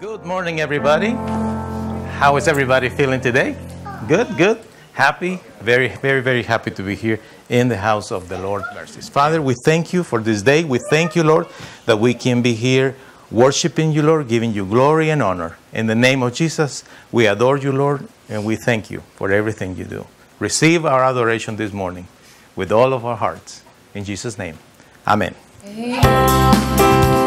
Good morning, everybody. How is everybody feeling today? Good, good. Happy, very, very, very happy to be here in the house of the Lord. Father, we thank you for this day. We thank you, Lord, that we can be here worshiping you, Lord, giving you glory and honor. In the name of Jesus, we adore you, Lord, and we thank you for everything you do. Receive our adoration this morning with all of our hearts. In Jesus' name, Amen. I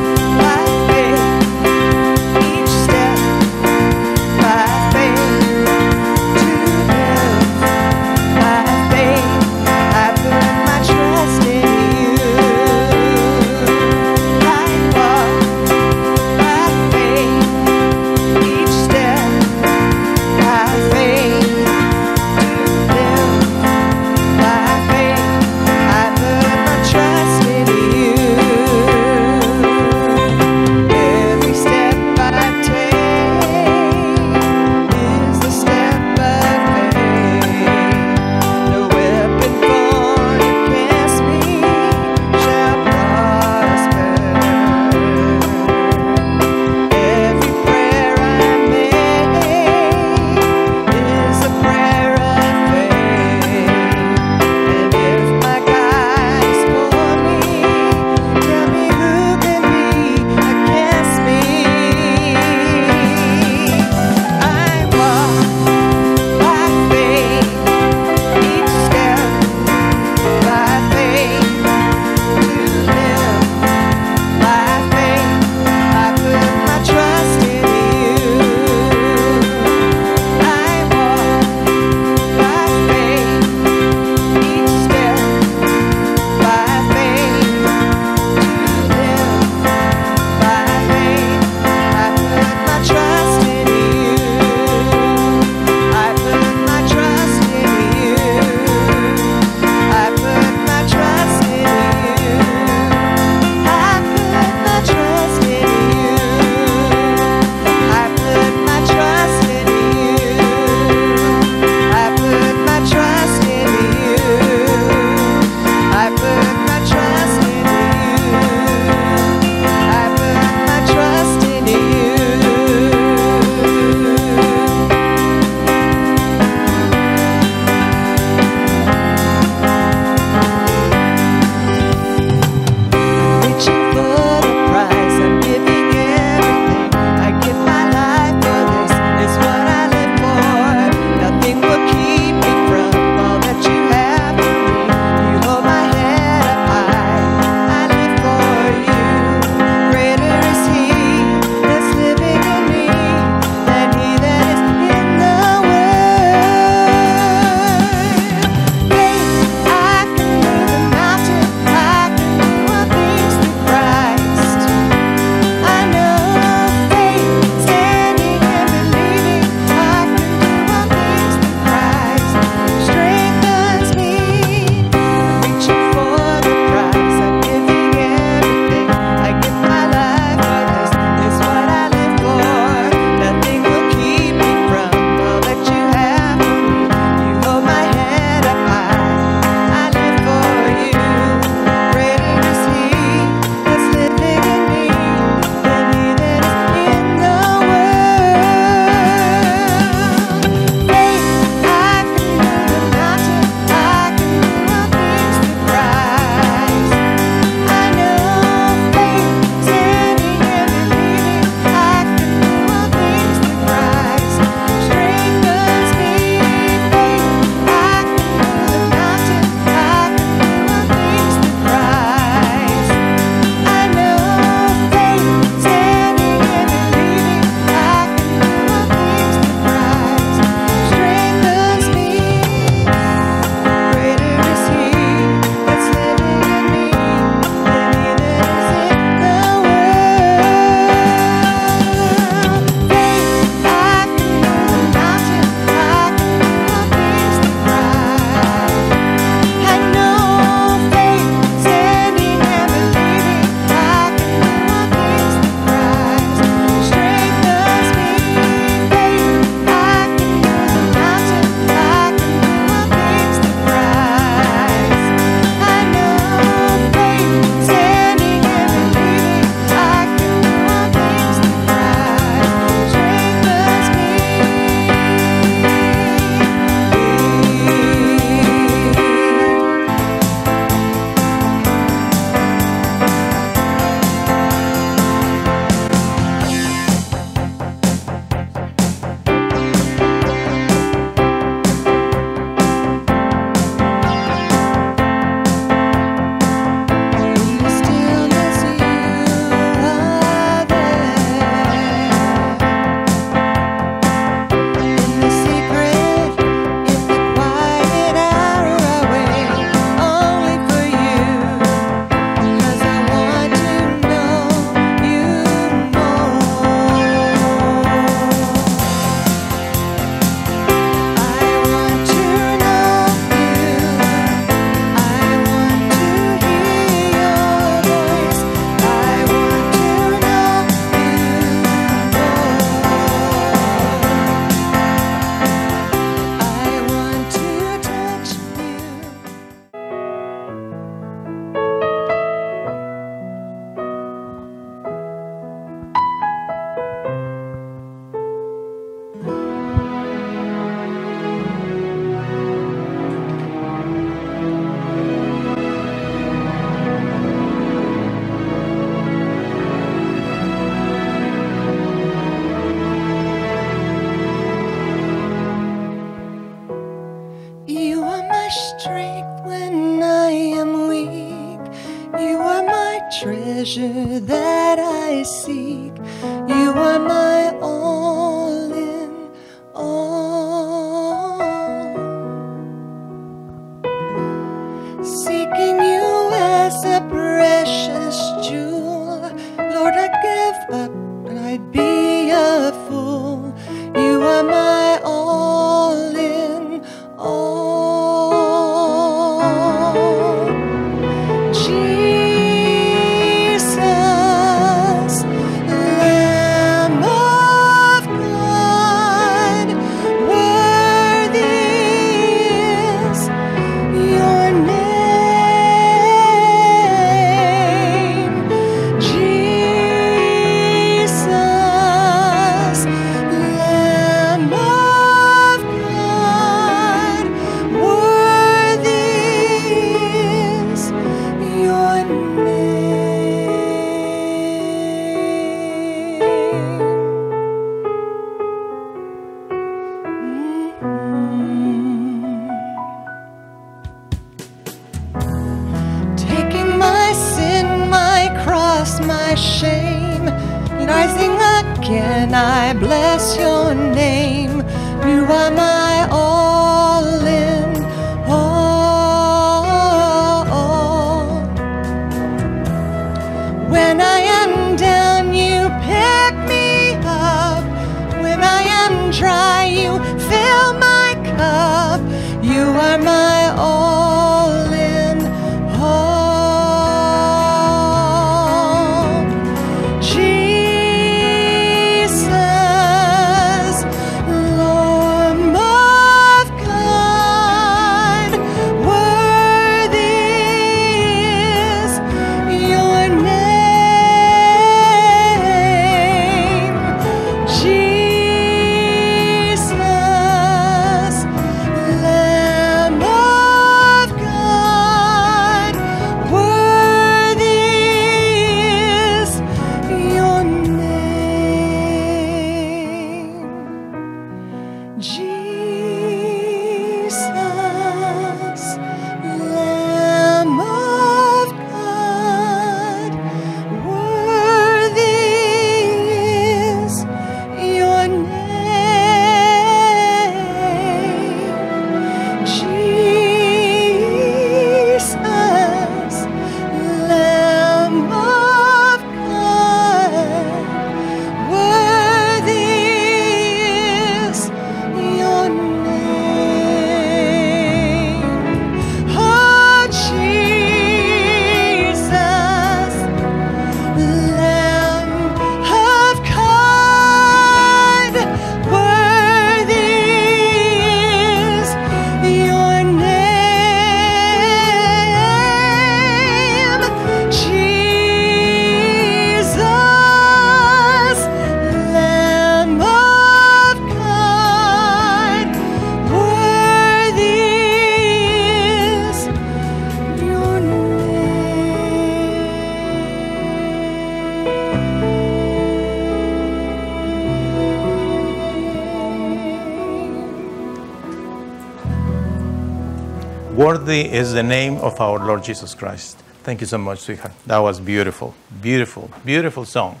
Is the name of our Lord Jesus Christ. Thank you so much, sweetheart. That was beautiful, beautiful, beautiful song.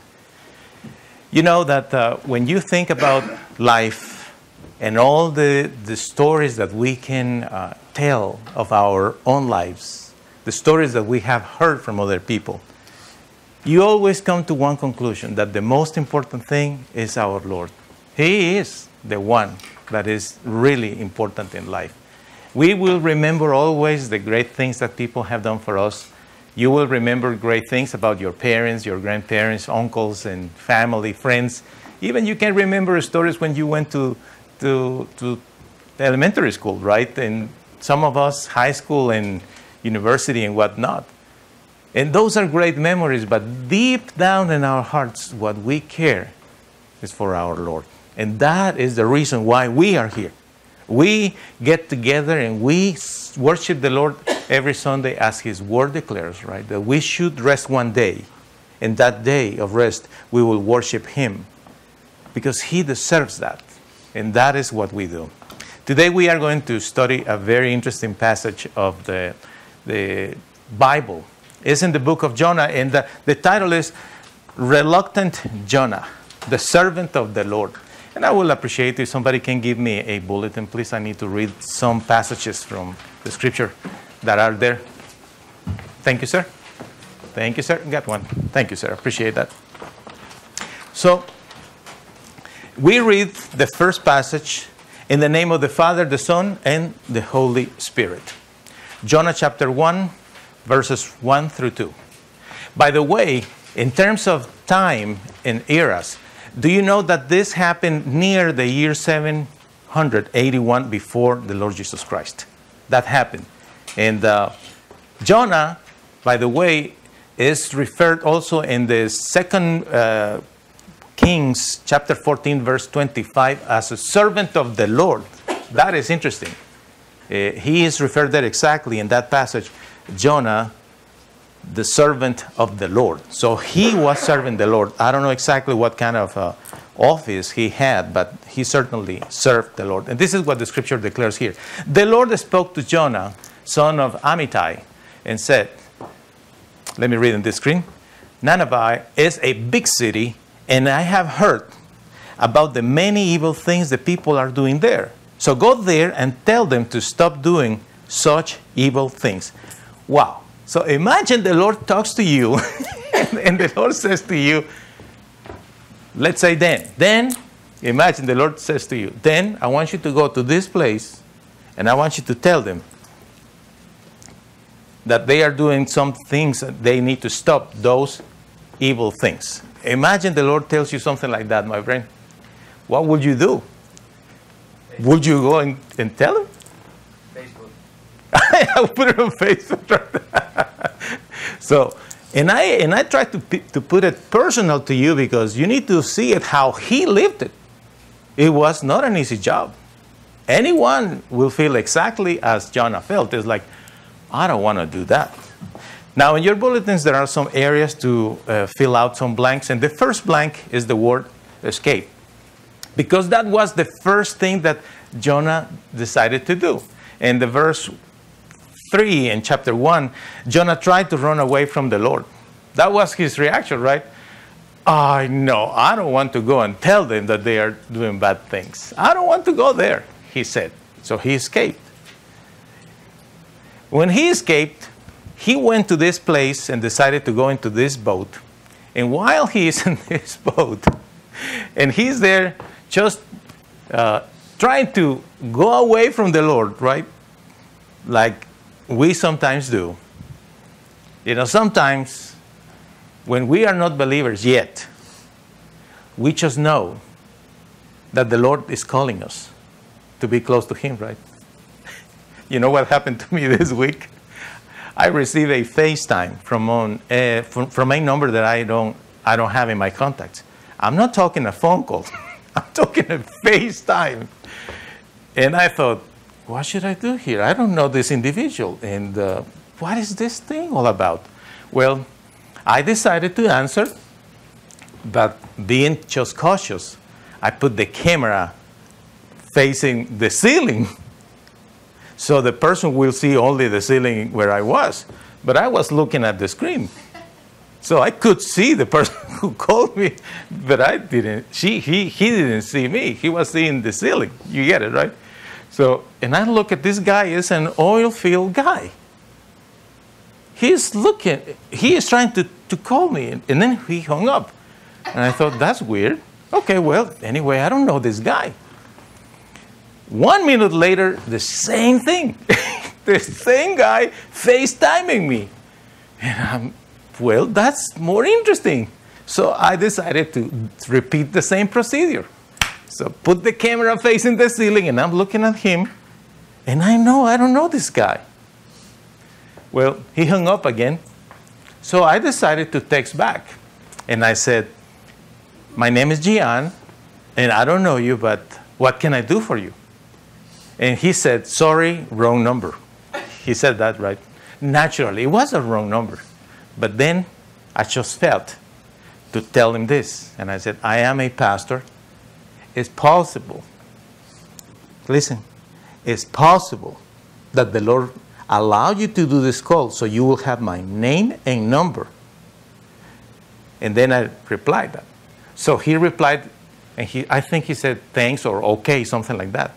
You know that uh, when you think about life and all the, the stories that we can uh, tell of our own lives, the stories that we have heard from other people, you always come to one conclusion that the most important thing is our Lord. He is the one that is really important in life. We will remember always the great things that people have done for us. You will remember great things about your parents, your grandparents, uncles, and family, friends. Even you can remember stories when you went to, to, to elementary school, right? And some of us, high school and university and whatnot. And those are great memories, but deep down in our hearts, what we care is for our Lord. And that is the reason why we are here. We get together and we worship the Lord every Sunday as His Word declares, right? That we should rest one day. And that day of rest, we will worship Him because He deserves that. And that is what we do. Today, we are going to study a very interesting passage of the, the Bible. It's in the book of Jonah, and the, the title is reluctant Jonah, the servant of the Lord. And I will appreciate if somebody can give me a bulletin, please. I need to read some passages from the scripture that are there. Thank you, sir. Thank you, sir. Got one. Thank you, sir. Appreciate that. So, we read the first passage in the name of the Father, the Son, and the Holy Spirit. Jonah chapter 1, verses 1 through 2. By the way, in terms of time and eras, do you know that this happened near the year 781 before the Lord Jesus Christ? That happened. And uh, Jonah, by the way, is referred also in the second uh, Kings chapter 14, verse 25, as a servant of the Lord. That is interesting. Uh, he is referred there exactly in that passage. Jonah, the servant of the Lord. So he was serving the Lord. I don't know exactly what kind of uh, office he had, but he certainly served the Lord. And this is what the scripture declares here. The Lord spoke to Jonah, son of Amittai, and said, Let me read on this screen. Nineveh is a big city and I have heard about the many evil things the people are doing there. So go there and tell them to stop doing such evil things. Wow. So imagine the Lord talks to you, and the Lord says to you, let's say then, then, imagine the Lord says to you, then I want you to go to this place and I want you to tell them that they are doing some things that they need to stop those evil things. Imagine the Lord tells you something like that, my friend. What would you do? Would you go and, and tell him? Facebook. I would put it on Facebook. so, and I and I try to to put it personal to you because you need to see it how he lived it. It was not an easy job. Anyone will feel exactly as Jonah felt. It's like, I don't want to do that. Now, in your bulletins, there are some areas to uh, fill out some blanks, and the first blank is the word escape. Because that was the first thing that Jonah decided to do. In the verse 3 in chapter 1, Jonah tried to run away from the Lord. That was his reaction, right? I know, I don't want to go and tell them that they are doing bad things. I don't want to go there, he said. So he escaped. When he escaped, he went to this place and decided to go into this boat. And while he is in this boat, and he's there just uh, trying to go away from the Lord, right? Like we sometimes do. You know, sometimes when we are not believers yet, we just know that the Lord is calling us to be close to Him, right? You know what happened to me this week? I received a FaceTime from, on, uh, from, from a number that I don't, I don't have in my contacts. I'm not talking a phone call. I'm talking a FaceTime. And I thought, what should I do here? I don't know this individual. And uh, what is this thing all about? Well, I decided to answer, but being just cautious, I put the camera facing the ceiling. So the person will see only the ceiling where I was. But I was looking at the screen. So I could see the person who called me, but I didn't. She, he, he didn't see me. He was seeing the ceiling. You get it, right? So, and I look at this guy is an oil field guy. He's looking, he is trying to, to call me, and, then he hung up. And I thought, that's weird. Okay, well, anyway, I don't know this guy. One minute later, the same thing. the same guy FaceTiming me. And I'm, well, that's more interesting. So I decided to repeat the same procedure. So put the camera facing the ceiling, and I'm looking at him, and I know I don't know this guy. Well, he hung up again. So I decided to text back. And I said, My name is Gian, and I don't know you, but what can I do for you? And he said, Sorry, wrong number. He said that right. Naturally, it was a wrong number. But then I just felt to tell him this. And I said, I am a pastor. It's possible. Listen, it's possible that the Lord allowed you to do this call so you will have my name and number. And then I replied that. So he replied, and he, I think he said thanks or okay, something like that.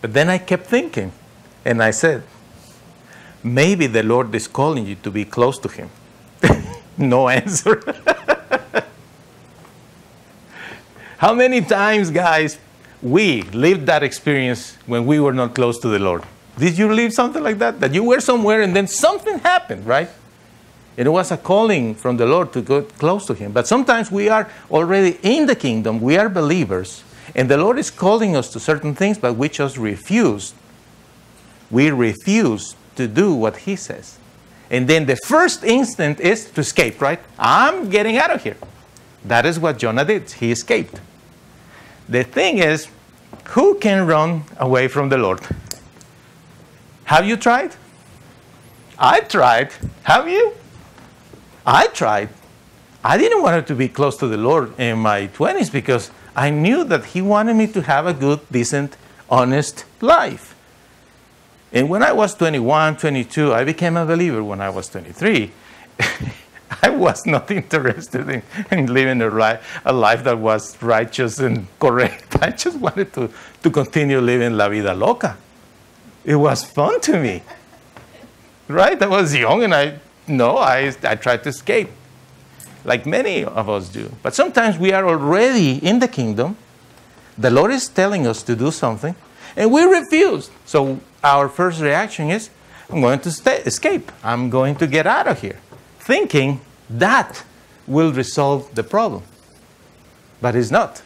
But then I kept thinking, and I said, maybe the Lord is calling you to be close to Him. no answer. How many times, guys, we lived that experience when we were not close to the Lord? Did you live something like that? That you were somewhere and then something happened, right? And it was a calling from the Lord to go close to Him. But sometimes we are already in the kingdom, we are believers, and the Lord is calling us to certain things, but we just refuse. We refuse to do what He says. And then the first instant is to escape, right? I'm getting out of here. That is what Jonah did. He escaped. The thing is, who can run away from the Lord? Have you tried? I tried. Have you? I tried. I didn't want to be close to the Lord in my 20s because I knew that He wanted me to have a good, decent, honest life. And when I was 21, 22, I became a believer when I was 23. I was not interested in, in living a, life, a life that was righteous and correct. I just wanted to, to continue living la vida loca. It was fun to me. Right? I was young and I, no, I, I tried to escape, like many of us do. But sometimes we are already in the kingdom. The Lord is telling us to do something, and we refuse. So our first reaction is, I'm going to stay, escape. I'm going to get out of here thinking that will resolve the problem. But it's not.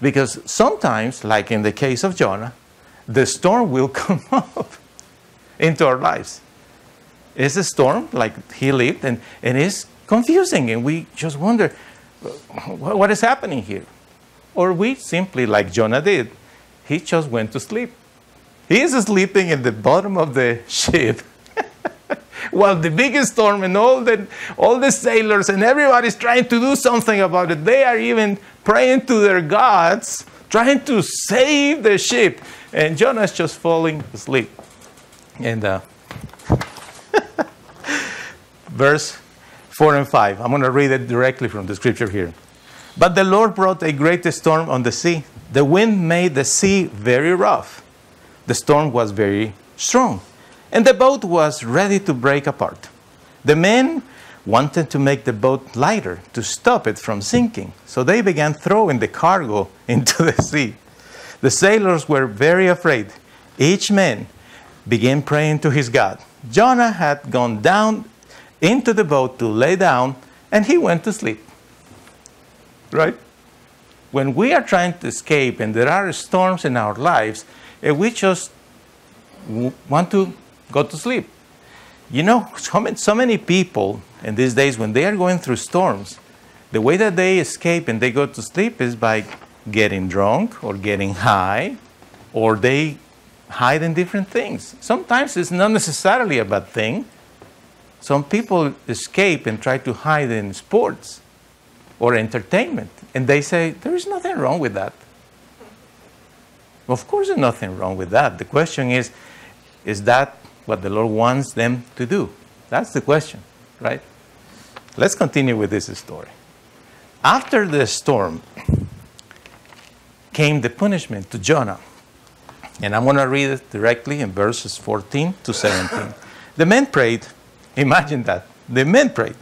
Because sometimes, like in the case of Jonah, the storm will come up into our lives. It's a storm like he lived, and, and it's confusing, and we just wonder what is happening here. Or we simply, like Jonah did, he just went to sleep. He is sleeping in the bottom of the ship while the biggest storm and all the, all the sailors and everybody's trying to do something about it. They are even praying to their gods, trying to save the ship. And Jonah's just falling asleep. And uh, verse 4 and 5. I'm going to read it directly from the scripture here. But the Lord brought a great storm on the sea. The wind made the sea very rough. The storm was very strong and the boat was ready to break apart. The men wanted to make the boat lighter to stop it from sinking, so they began throwing the cargo into the sea. The sailors were very afraid. Each man began praying to his God. Jonah had gone down into the boat to lay down, and he went to sleep. Right? When we are trying to escape and there are storms in our lives, and we just want to go to sleep. You know, so many, so many people in these days, when they are going through storms, the way that they escape and they go to sleep is by getting drunk or getting high, or they hide in different things. Sometimes it's not necessarily a bad thing. Some people escape and try to hide in sports or entertainment, and they say, There is nothing wrong with that. Of course, there's nothing wrong with that. The question is, is that what the Lord wants them to do? That's the question, right? Let's continue with this story. After the storm came the punishment to Jonah. And I'm going to read it directly in verses 14 to 17. the men prayed. Imagine that. The men prayed.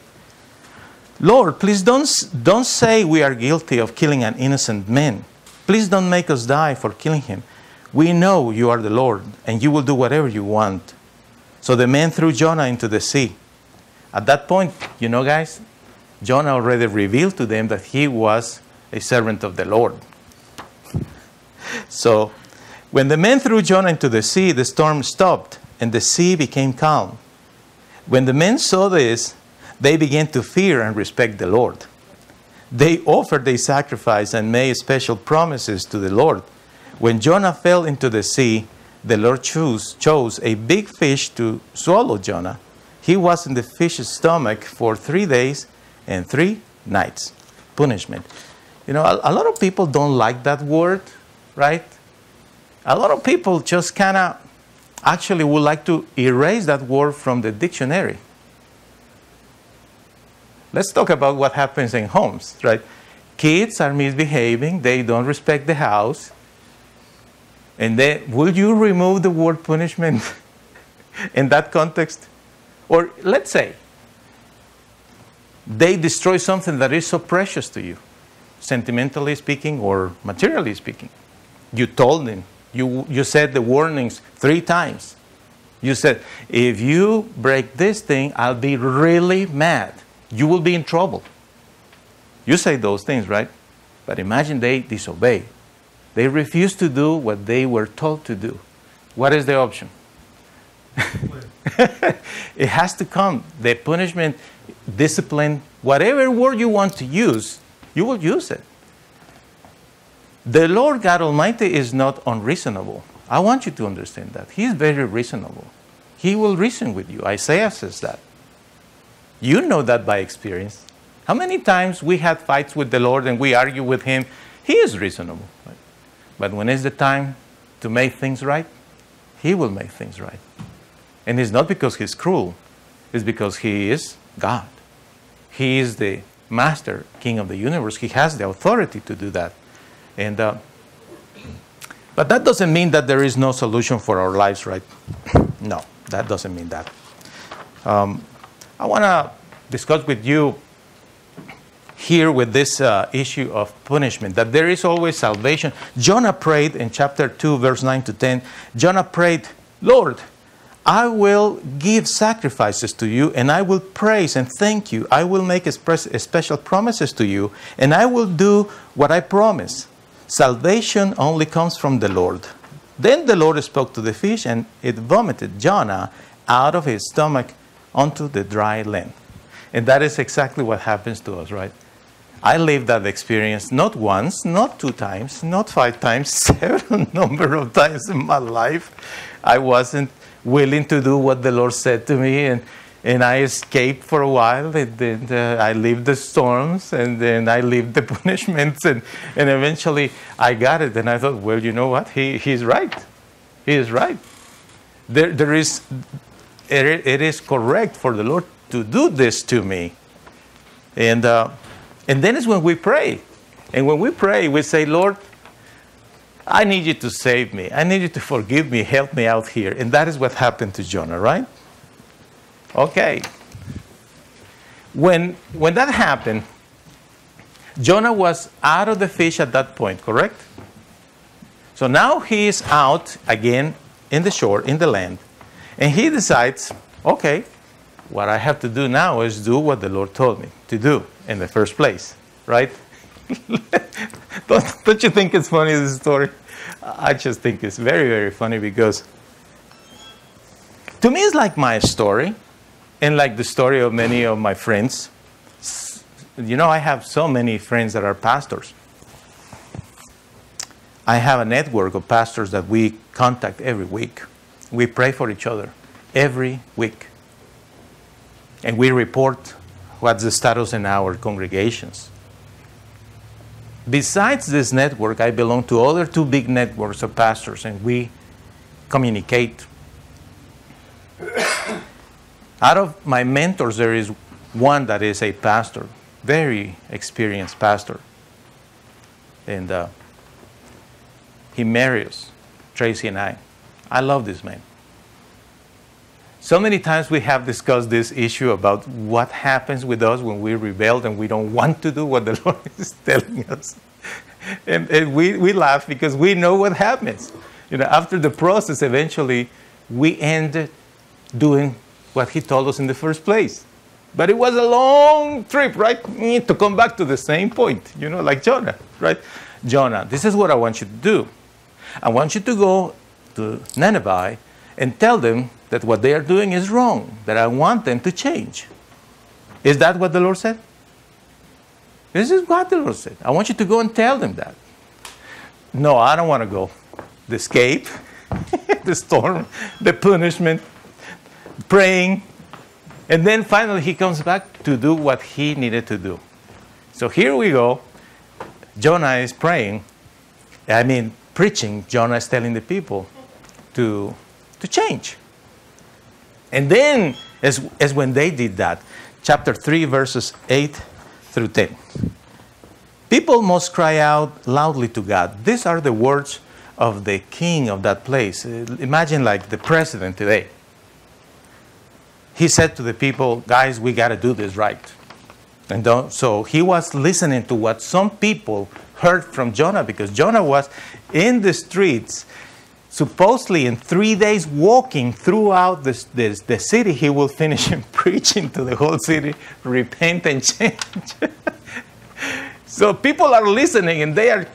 Lord, please don't, don't say we are guilty of killing an innocent man. Please don't make us die for killing him. We know you are the Lord, and you will do whatever you want. So the men threw Jonah into the sea. At that point, you know, guys, Jonah already revealed to them that he was a servant of the Lord. So when the men threw Jonah into the sea, the storm stopped and the sea became calm. When the men saw this, they began to fear and respect the Lord. They offered a sacrifice and made special promises to the Lord. When Jonah fell into the sea, the Lord chose, chose a big fish to swallow Jonah. He was in the fish's stomach for three days and three nights. Punishment. You know, a, a lot of people don't like that word, right? A lot of people just kind of actually would like to erase that word from the dictionary. Let's talk about what happens in homes, right? Kids are misbehaving, they don't respect the house. And then, will you remove the word punishment in that context? Or let's say they destroy something that is so precious to you, sentimentally speaking or materially speaking. You told them, you, you said the warnings three times. You said, if you break this thing, I'll be really mad. You will be in trouble. You say those things, right? But imagine they disobey. They refuse to do what they were told to do. What is the option? it has to come. The punishment, discipline, whatever word you want to use, you will use it. The Lord God Almighty is not unreasonable. I want you to understand that. He is very reasonable. He will reason with you. Isaiah says that. You know that by experience. How many times we had fights with the Lord and we argue with Him? He is reasonable. But when it's the time to make things right, He will make things right. And it's not because He's cruel, it's because He is God. He is the master, king of the universe. He has the authority to do that. And, uh, but that doesn't mean that there is no solution for our lives, right? no, that doesn't mean that. Um, I want to discuss with you here with this uh, issue of punishment that there is always salvation. Jonah prayed in chapter 2, verse 9 to 10. Jonah prayed, Lord, I will give sacrifices to you, and I will praise and thank you. I will make special promises to you, and I will do what I promise. Salvation only comes from the Lord. Then the Lord spoke to the fish, and it vomited Jonah out of his stomach onto the dry land. And that is exactly what happens to us, right? I lived that experience not once, not two times, not five times, several number of times in my life. I wasn't willing to do what the Lord said to me, and, and I escaped for a while. And then uh, I lived the storms, and then I lived the punishments, and, and eventually I got it. And I thought, well, you know what? He, he's right. He is right. There, there is, it, it is correct for the Lord to do this to me. And, uh, and then it's when we pray. And when we pray, we say, Lord, I need you to save me. I need you to forgive me, help me out here. And that is what happened to Jonah, right? Okay. When, when that happened, Jonah was out of the fish at that point, correct? So now he is out again in the shore, in the land, and he decides, okay, what I have to do now is do what the Lord told me to do in the first place, right? don't, don't you think it's funny, this story? I just think it's very, very funny because to me it's like my story and like the story of many of my friends. You know, I have so many friends that are pastors. I have a network of pastors that we contact every week. We pray for each other every week. And we report what's the status in our congregations. Besides this network, I belong to other two big networks of pastors, and we communicate. Out of my mentors, there is one that is a pastor, very experienced pastor. And uh, he marries Tracy and I. I love this man. So many times we have discussed this issue about what happens with us when we rebel and we don't want to do what the Lord is telling us. And, and, we, we laugh because we know what happens. You know, after the process, eventually we end doing what He told us in the first place. But it was a long trip, right? To come back to the same point, you know, like Jonah, right? Jonah, this is what I want you to do. I want you to go to Nineveh and tell them that what they are doing is wrong, that I want them to change. Is that what the Lord said? This is what the Lord said. I want you to go and tell them that. No, I don't want to go. The escape, the storm, the punishment, praying. And then finally he comes back to do what he needed to do. So here we go. Jonah is praying. I mean, preaching. Jonah is telling the people to, to change. And then, as, as when they did that, chapter 3, verses 8 through 10. People must cry out loudly to God. These are the words of the king of that place. Uh, Imagine like the president today. He said to the people, guys, we got to do this right. And so he was listening to what some people heard from Jonah because Jonah was in the streets, supposedly in three days walking throughout this, this, the city. He will finish preaching to the whole city, repent and change. so people are listening and they are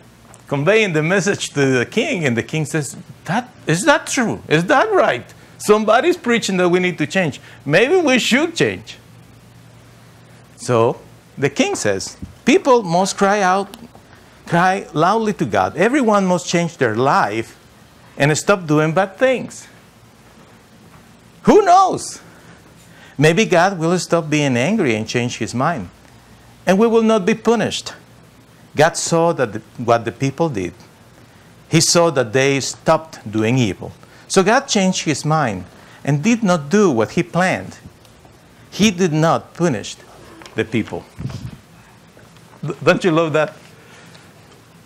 conveying the message to the king, and the king says, "That is that true? Is that right? Somebody's preaching that we need to change. Maybe we should change." So the king says, "People must cry out, cry loudly to God. Everyone must change their life and stop doing bad things." Who knows? Maybe God will stop being angry and change his mind, and we will not be punished. God saw that the, what the people did. He saw that they stopped doing evil. So God changed his mind and did not do what he planned. He did not punish the people. Don't you love that?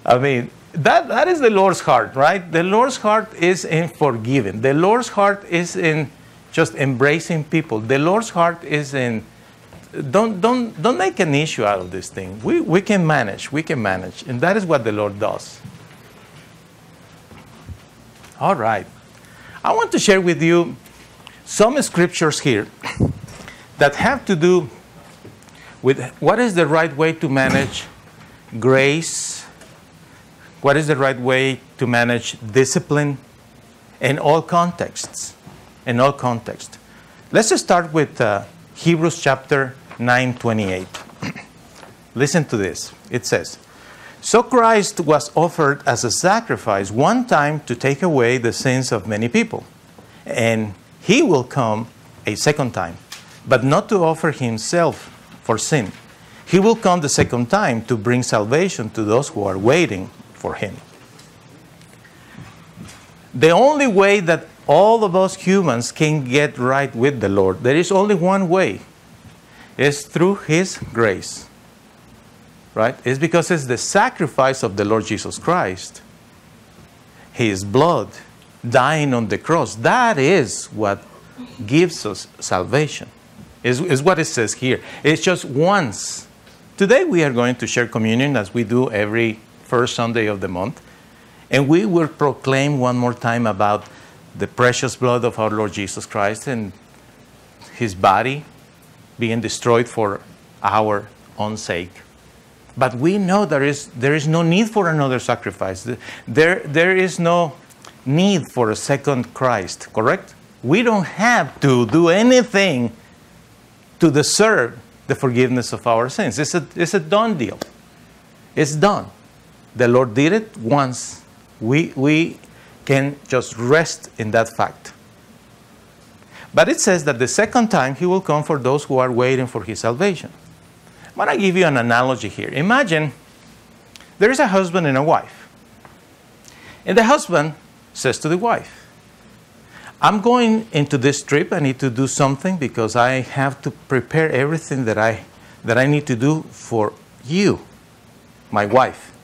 I mean, that, that is the Lord's heart, right? The Lord's heart is in forgiving. The Lord's heart is in just embracing people. The Lord's heart is in don't don't don't make an issue out of this thing. We we can manage. We can manage, and that is what the Lord does. All right, I want to share with you some scriptures here that have to do with what is the right way to manage grace, what is the right way to manage discipline in all contexts. In all contexts. Let's start with uh, Hebrews chapter 9 28. Listen to this. It says, So Christ was offered as a sacrifice one time to take away the sins of many people. And he will come a second time, but not to offer himself for sin. He will come the second time to bring salvation to those who are waiting for him. The only way that all of us humans can get right with the Lord, there is only one way. It's through his grace. Right? It's because it's the sacrifice of the Lord Jesus Christ. His blood dying on the cross. That is what gives us salvation. Is, is what it says here. It's just once. Today we are going to share communion as we do every first Sunday of the month. And we will proclaim one more time about the precious blood of our Lord Jesus Christ and his body being destroyed for our own sake. But we know there is, there is no need for another sacrifice. There, there is no need for a second Christ, correct? We don't have to do anything to deserve the forgiveness of our sins. It's a, it's a done deal. It's done. The Lord did it once. We, we can just rest in that fact. But it says that the second time he will come for those who are waiting for his salvation. I'm to give you an analogy here. Imagine there is a husband and a wife. And the husband says to the wife, I'm going into this trip. I need to do something because I have to prepare everything that I, that I need to do for you, my wife.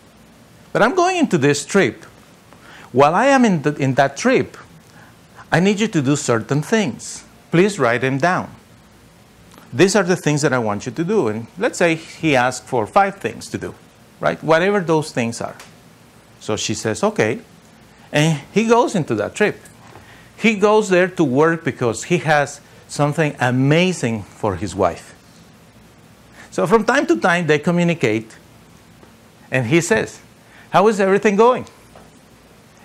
But I'm going into this trip. While I am in, the, in that trip, I need you to do certain things. Please write them down. These are the things that I want you to do. And let's say he asked for five things to do, right? Whatever those things are. So she says, okay. And he goes into that trip. He goes there to work because he has something amazing for his wife. So from time to time, they communicate. And he says, How is everything going?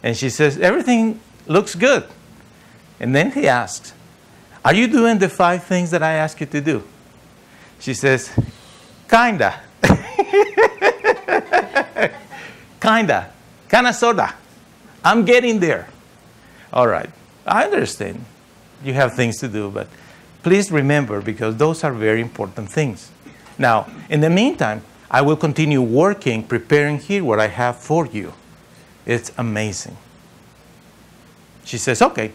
And she says, Everything looks good. And then he asks, Are you doing the five things that I asked you to do? She says, Kinda. Kinda. Kinda sorta. I'm getting there. All right. I understand. You have things to do, but please remember because those are very important things. Now, in the meantime, I will continue working, preparing here what I have for you. It's amazing. She says, okay.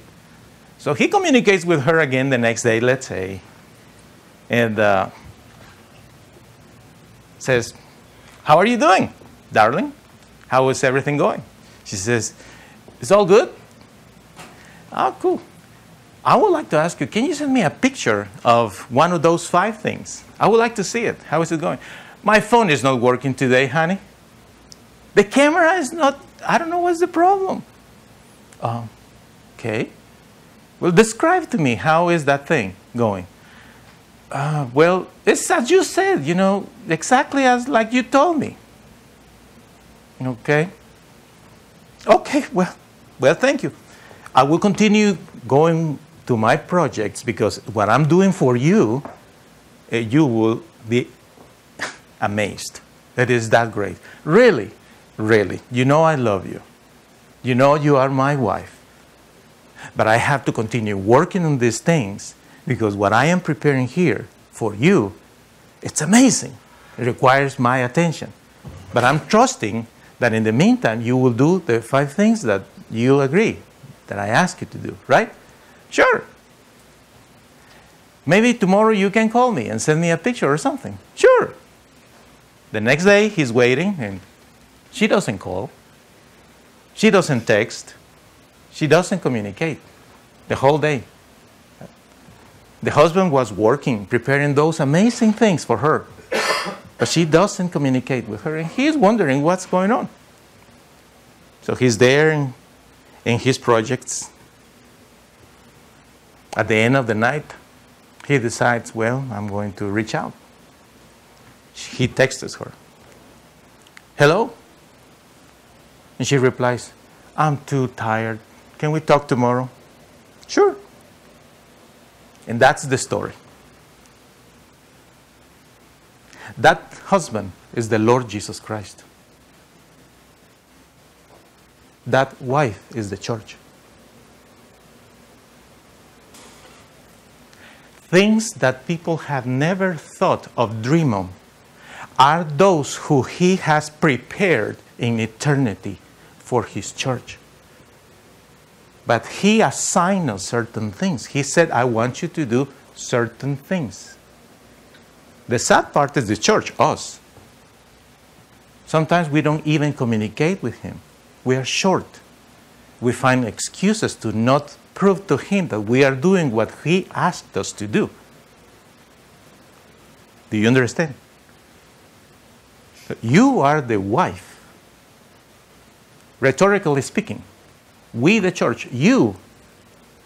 So he communicates with her again the next day, let's say. And uh, says, How are you doing, darling? How is everything going? She says, It's all good. Oh, cool. I would like to ask you, can you send me a picture of one of those five things? I would like to see it. How is it going? My phone is not working today, honey. The camera is not, I don't know what's the problem. Um, okay. Well, describe to me how is that thing going? Uh, well, it's as you said, you know, exactly as like you told me. Okay. Okay, well, well, thank you. I will continue going to my projects because what I'm doing for you, uh, you will be amazed. It is that great. Really, really. You know I love you. You know you are my wife. But I have to continue working on these things because what I am preparing here for you, it's amazing. It requires my attention. But I'm trusting that in the meantime, you will do the five things that you agree that I ask you to do, right? Sure. Maybe tomorrow you can call me and send me a picture or something. Sure. The next day, he's waiting and she doesn't call. She doesn't text. She doesn't communicate the whole day. The husband was working, preparing those amazing things for her, but she doesn't communicate with her, and he's wondering what's going on. So he's there in, in his projects. At the end of the night, he decides, well, I'm going to reach out. He texts her, Hello? And she replies, I'm too tired. Can we talk tomorrow? Sure. And that's the story. That husband is the Lord Jesus Christ. That wife is the church. Things that people have never thought of dream of are those who he has prepared in eternity for his church. But he assigned us certain things. He said, I want you to do certain things. The sad part is the church, us. Sometimes we don't even communicate with him. We are short. We find excuses to not prove to him that we are doing what he asked us to do. Do you understand? You are the wife, rhetorically speaking we, the church, you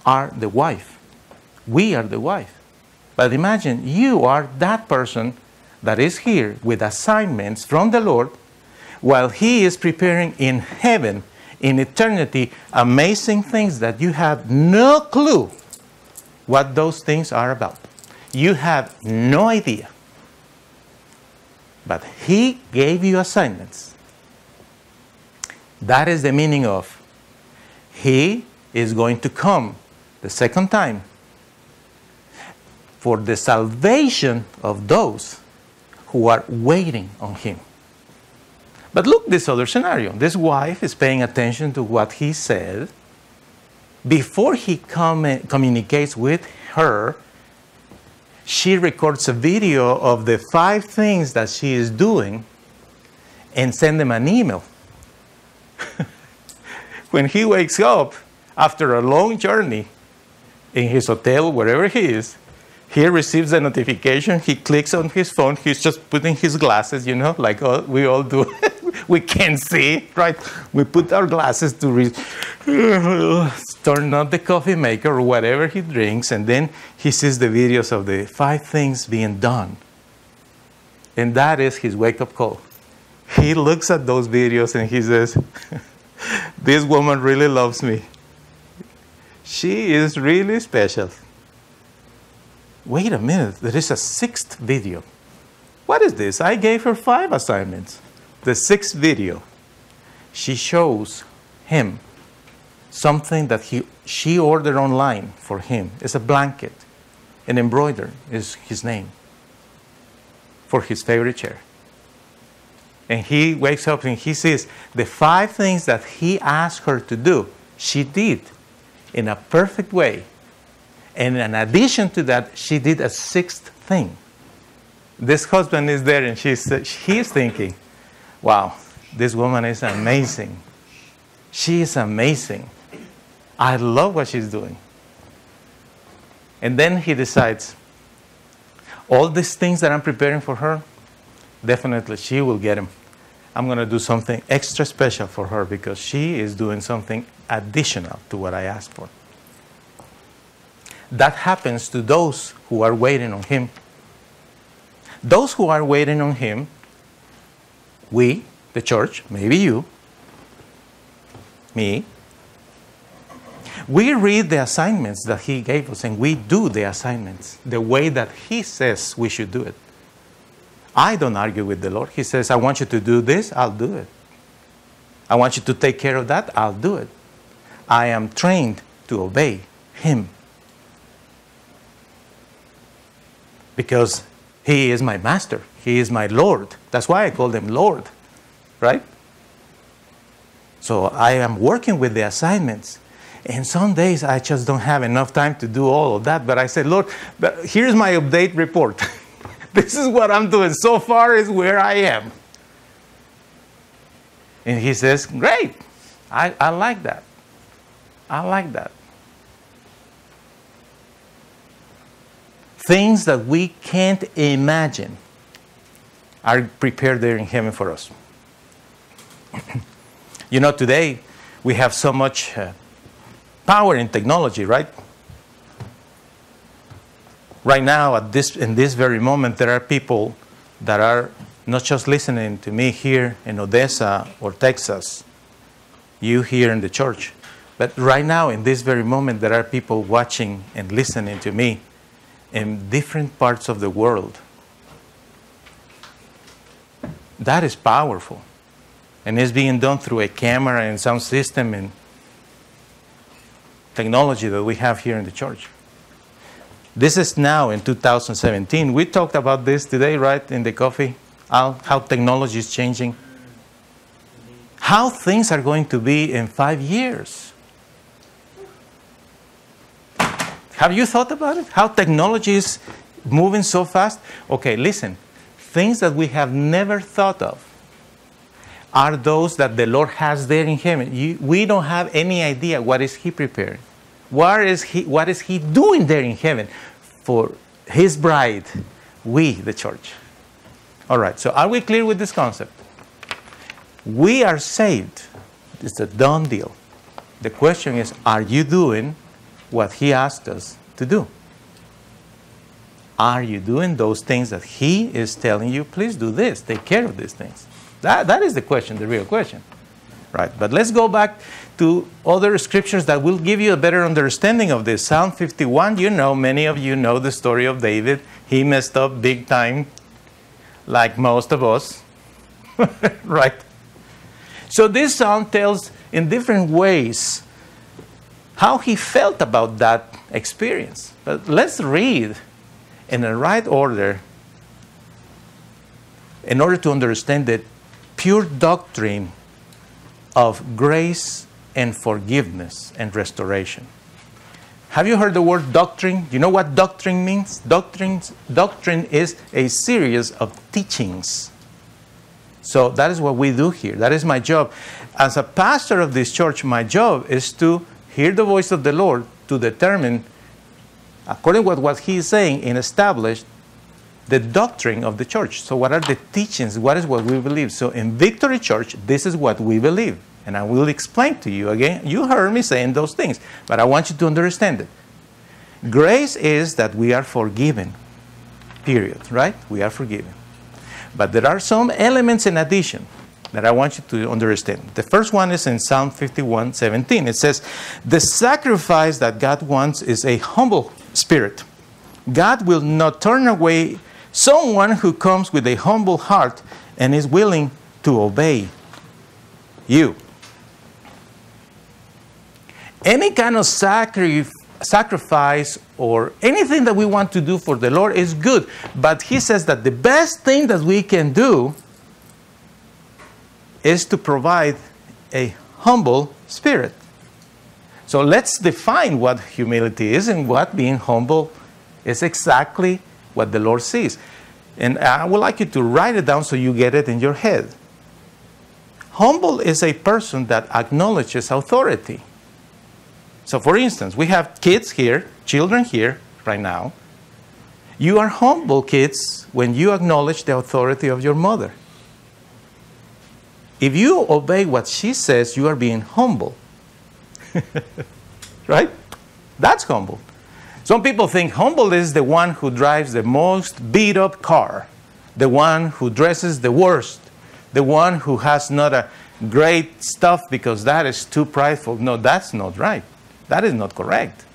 are the wife. We are the wife. But imagine you are that person that is here with assignments from the Lord while He is preparing in heaven, in eternity, amazing things that you have no clue what those things are about. You have no idea. But He gave you assignments. That is the meaning of he is going to come the second time for the salvation of those who are waiting on him. But look this other scenario. This wife is paying attention to what he said. Before he com- communicates with her, she records a video of the five things that she is doing and send them an email. when he wakes up after a long journey in his hotel, wherever he is, he receives a notification. He clicks on his phone. He's just putting his glasses, you know, like all, we all do. we can't see, right? We put our glasses to read, turn on the coffee maker or whatever he drinks, and then he sees the videos of the five things being done. And that is his wake up call. He looks at those videos and he says, this woman really loves me. She is really special. Wait a minute, there is a sixth video. What is this? I gave her five assignments. The sixth video, she shows him something that he, she ordered online for him. It's a blanket, an embroidered is his name for his favorite chair and he wakes up and he sees the five things that he asked her to do, she did in a perfect way. And in addition to that, she did a sixth thing. this husband is there and she's, he's thinking, wow, this woman is amazing. She is amazing. I love what she's doing. And then he decides, all these things that I'm preparing for her, definitely she will get them. I'm going to do something extra special for her because she is doing something additional to what I asked for. That happens to those who are waiting on Him. Those who are waiting on Him, we, the church, maybe you, me, we read the assignments that He gave us and we do the assignments the way that He says we should do it. I don't argue with the Lord. He says, I want you to do this, I'll do it. I want you to take care of that, I'll do it. I am trained to obey Him. Because He is my master, He is my Lord. That's why I call Him Lord, right? So I am working with the assignments. And some days I just don't have enough time to do all of that. But I said, Lord, here's my update report. this is what I'm doing. So far is where I am. And he says, Great. I, I like that. I like that. Things that we can't imagine are prepared there in heaven for us. you know, today we have so much. Uh, power in technology, right? Right now, at this, in this very moment, there are people that are not just listening to me here in Odessa or Texas, you here in the church, but right now, in this very moment, there are people watching and listening to me in different parts of the world. That is powerful. And it's being done through a camera and sound system and technology that we have here in the church. This is now in 2017. We talked about this today, right, in the coffee, how, how technology is changing, how things are going to be in five years. Have you thought about it? How technology is moving so fast? Okay, listen. Things that we have never thought of are those that the Lord has there in heaven. You, we don't have any idea what is He preparing. What is he, what is he doing there in heaven for his bride, we, the church? All right, so are we clear with this concept? We are saved. It's a done deal. The question is are you doing what he asked us to do? Are you doing those things that he is telling you, please do this, take care of these things? That, that is the question, the real question. Right, but let's go back to other scriptures that will give you a better understanding of this. Psalm 51, you know, many of you know the story of David. He messed up big time, like most of us. right? So this psalm tells in different ways how he felt about that experience. But let's read in the right order in order to understand the pure doctrine of grace and forgiveness and restoration. Have you heard the word doctrine? Do you know what doctrine means? Doctrine, doctrine is a series of teachings. So that is what we do here. That is my job. As a pastor of this church, my job is to hear the voice of the Lord to determine, according to what He is saying, and establish the doctrine of the church. So, what are the teachings? What is what we believe? So, in Victory Church, this is what we believe. And I will explain to you again. You heard me saying those things, but I want you to understand it. Grace is that we are forgiven, period, right? We are forgiven. But there are some elements in addition that I want you to understand. The first one is in Psalm 51 17. It says, The sacrifice that God wants is a humble spirit. God will not turn away someone who comes with a humble heart and is willing to obey you any kind of sacri- sacrifice or anything that we want to do for the Lord is good. But he says that the best thing that we can do is to provide a humble spirit. So let's define what humility is and what being humble is exactly what the Lord sees. And I would like you to write it down so you get it in your head. Humble is a person that acknowledges authority. So, for instance, we have kids here, children here right now. You are humble, kids, when you acknowledge the authority of your mother. If you obey what she says, you are being humble. right? That's humble. Some people think humble is the one who drives the most beat up car, the one who dresses the worst, the one who has not a great stuff because that is too prideful. No, that's not right. That is not correct.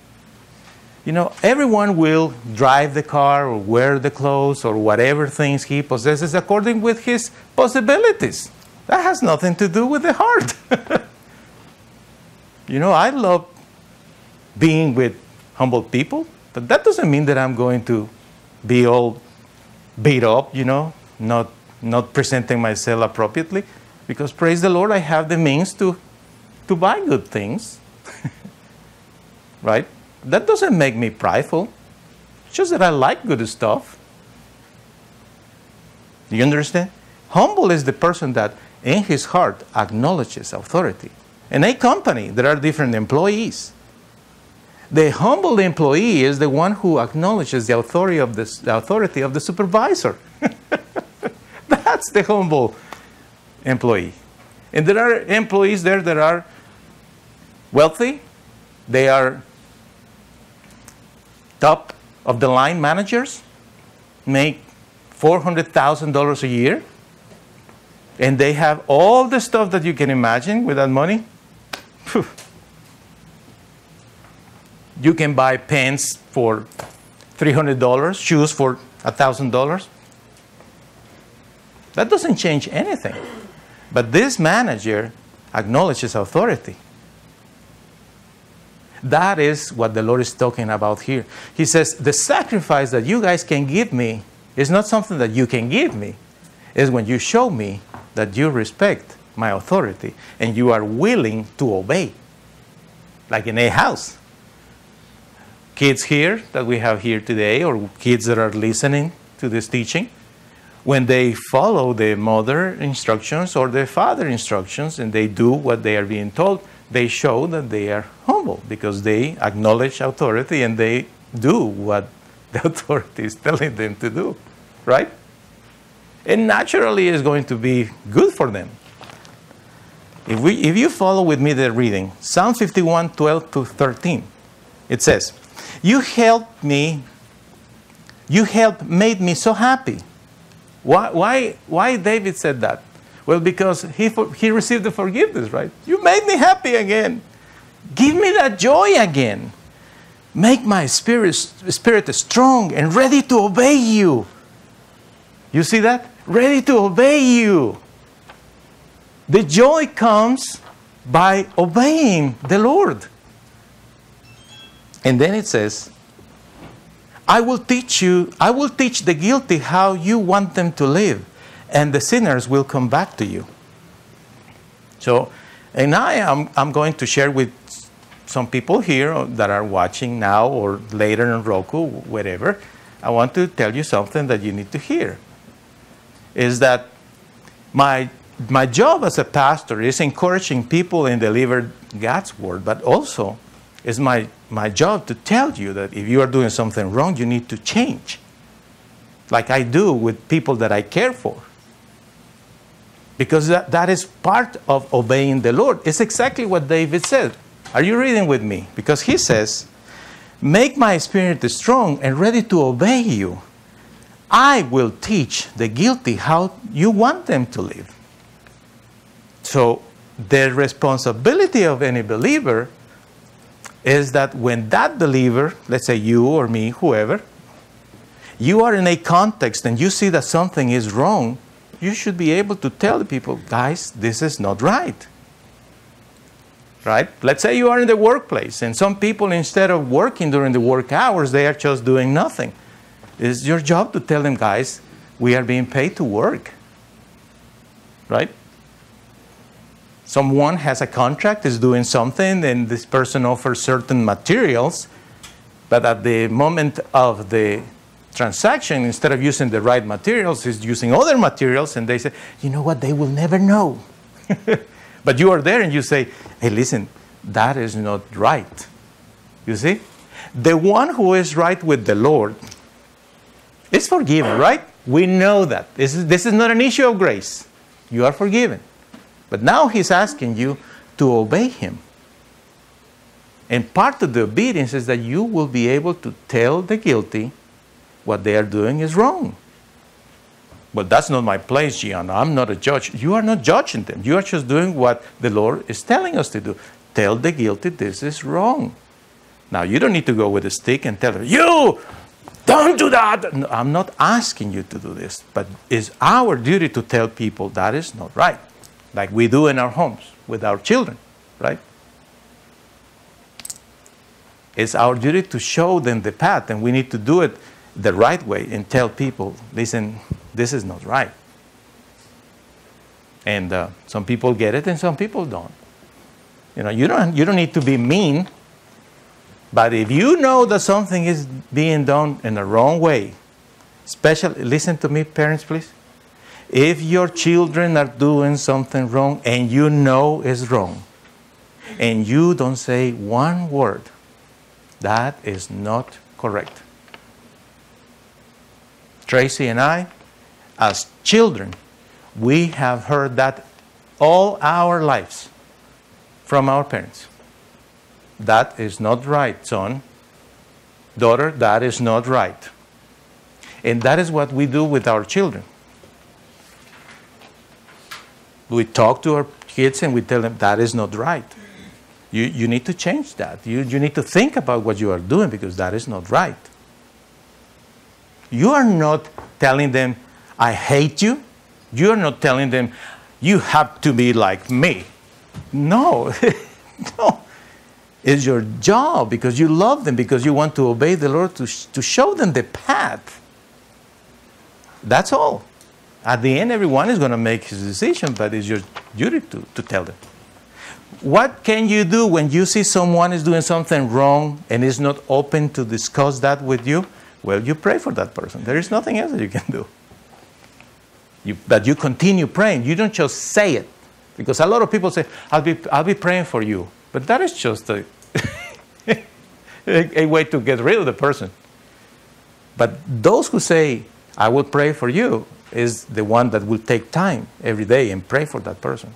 You know, everyone will drive the car or wear the clothes or whatever things he possesses according with his possibilities. That has nothing to do with the heart. you know, I love being with humble people, but that doesn't mean that I'm going to be all beat up, you know, not, not presenting myself appropriately. Because praise the Lord, I have the means to, to buy good things. right? That doesn't make me prideful. It's just that I like good stuff. You understand? Humble is the person that in his heart acknowledges authority. In a company, there are different employees. The humble employee is the one who acknowledges the authority of the, the authority of the supervisor. That's the humble employee. And there are employees there that are wealthy, they are top of the line managers, make $400,000 a year, and they have all the stuff that you can imagine with that money. you can buy pants for $300, shoes for $1,000. That doesn't change anything. But this manager acknowledges authority. That is what the Lord is talking about here. He says, The sacrifice that you guys can give me is not something that you can give me, it's when you show me that you respect my authority and you are willing to obey. Like in a house kids here that we have here today, or kids that are listening to this teaching, when they follow the mother instructions or the father instructions and they do what they are being told, they show that they are humble because they acknowledge authority and they do what the authority is telling them to do, right? And naturally, it's going to be good for them. If, we, if you follow with me the reading, Psalm 51 12 to 13, it says, you helped me. You helped, made me so happy. Why, why, why David said that? Well, because he, he received the forgiveness, right? You made me happy again. Give me that joy again. Make my spirit, spirit strong and ready to obey you. You see that? Ready to obey you. The joy comes by obeying the Lord. And then it says, I will teach you, I will teach the guilty how you want them to live, and the sinners will come back to you. So, and I am I'm going to share with some people here that are watching now or later on Roku, whatever. I want to tell you something that you need to hear. Is that my my job as a pastor is encouraging people and deliver God's word, but also is my, my job to tell you that if you are doing something wrong, you need to change. Like I do with people that I care for. Because that, that is part of obeying the Lord. It's exactly what David said. Are you reading with me? Because he says, Make my spirit strong and ready to obey you. I will teach the guilty how you want them to live. So, the responsibility of any believer is that when that believer, let's say you or me, whoever, you are in a context and you see that something is wrong, you should be able to tell the people, guys, this is not right. Right? Let's say you are in the workplace and some people, instead of working during the work hours, they are just doing nothing. It's your job to tell them, guys, we are being paid to work. Right? someone has a contract, is doing something, and this person offers certain materials, but at the moment of the transaction, instead of using the right materials, is using other materials, and they say, you know what, they will never know. but you are there and you say, hey, listen, that is not right. You see? The one who is right with the Lord is forgiven, right? We know that. This is, this is not an issue of grace. You are forgiven. But now he's asking you to obey him. And part of the obedience is that you will be able to tell the guilty what they are doing is wrong. But that's not my place, Gianna. I'm not a judge. You are not judging them. You are just doing what the Lord is telling us to do. Tell the guilty this is wrong. Now, you don't need to go with a stick and tell them, You, don't do that. No, I'm not asking you to do this, but it's our duty to tell people that is not right, like we do in our homes with our children, right? It's our duty to show them the path, and we need to do it the right way and tell people, listen, this is not right. And uh, some people get it and some people don't. You know, you don't, you don't need to be mean, but if you know that something is being done in the wrong way, especially, listen to me, parents, please. If your children are doing something wrong and you know it's wrong, and you don't say one word, that is not correct. Tracy and I, as children, we have heard that all our lives from our parents. That is not right, son. Daughter, that is not right. And that is what we do with our children. We talk to our kids and we tell them that is not right. You, you need to change that. You, you need to think about what you are doing because that is not right. You are not telling them, I hate you. You are not telling them, you have to be like me. No, no. It's your job because you love them, because you want to obey the Lord to, to show them the path. That's all. At the end, everyone is going to make his decision, but it's your duty to, to tell them. What can you do when you see someone is doing something wrong and is not open to discuss that with you? Well, you pray for that person. There is nothing else that you can do. You, but you continue praying. You don't just say it. Because a lot of people say, I'll be, I'll be praying for you. But that is just a, a, way to get rid of the person. But those who say, I will pray for you, is the one that will take time every day and pray for that person.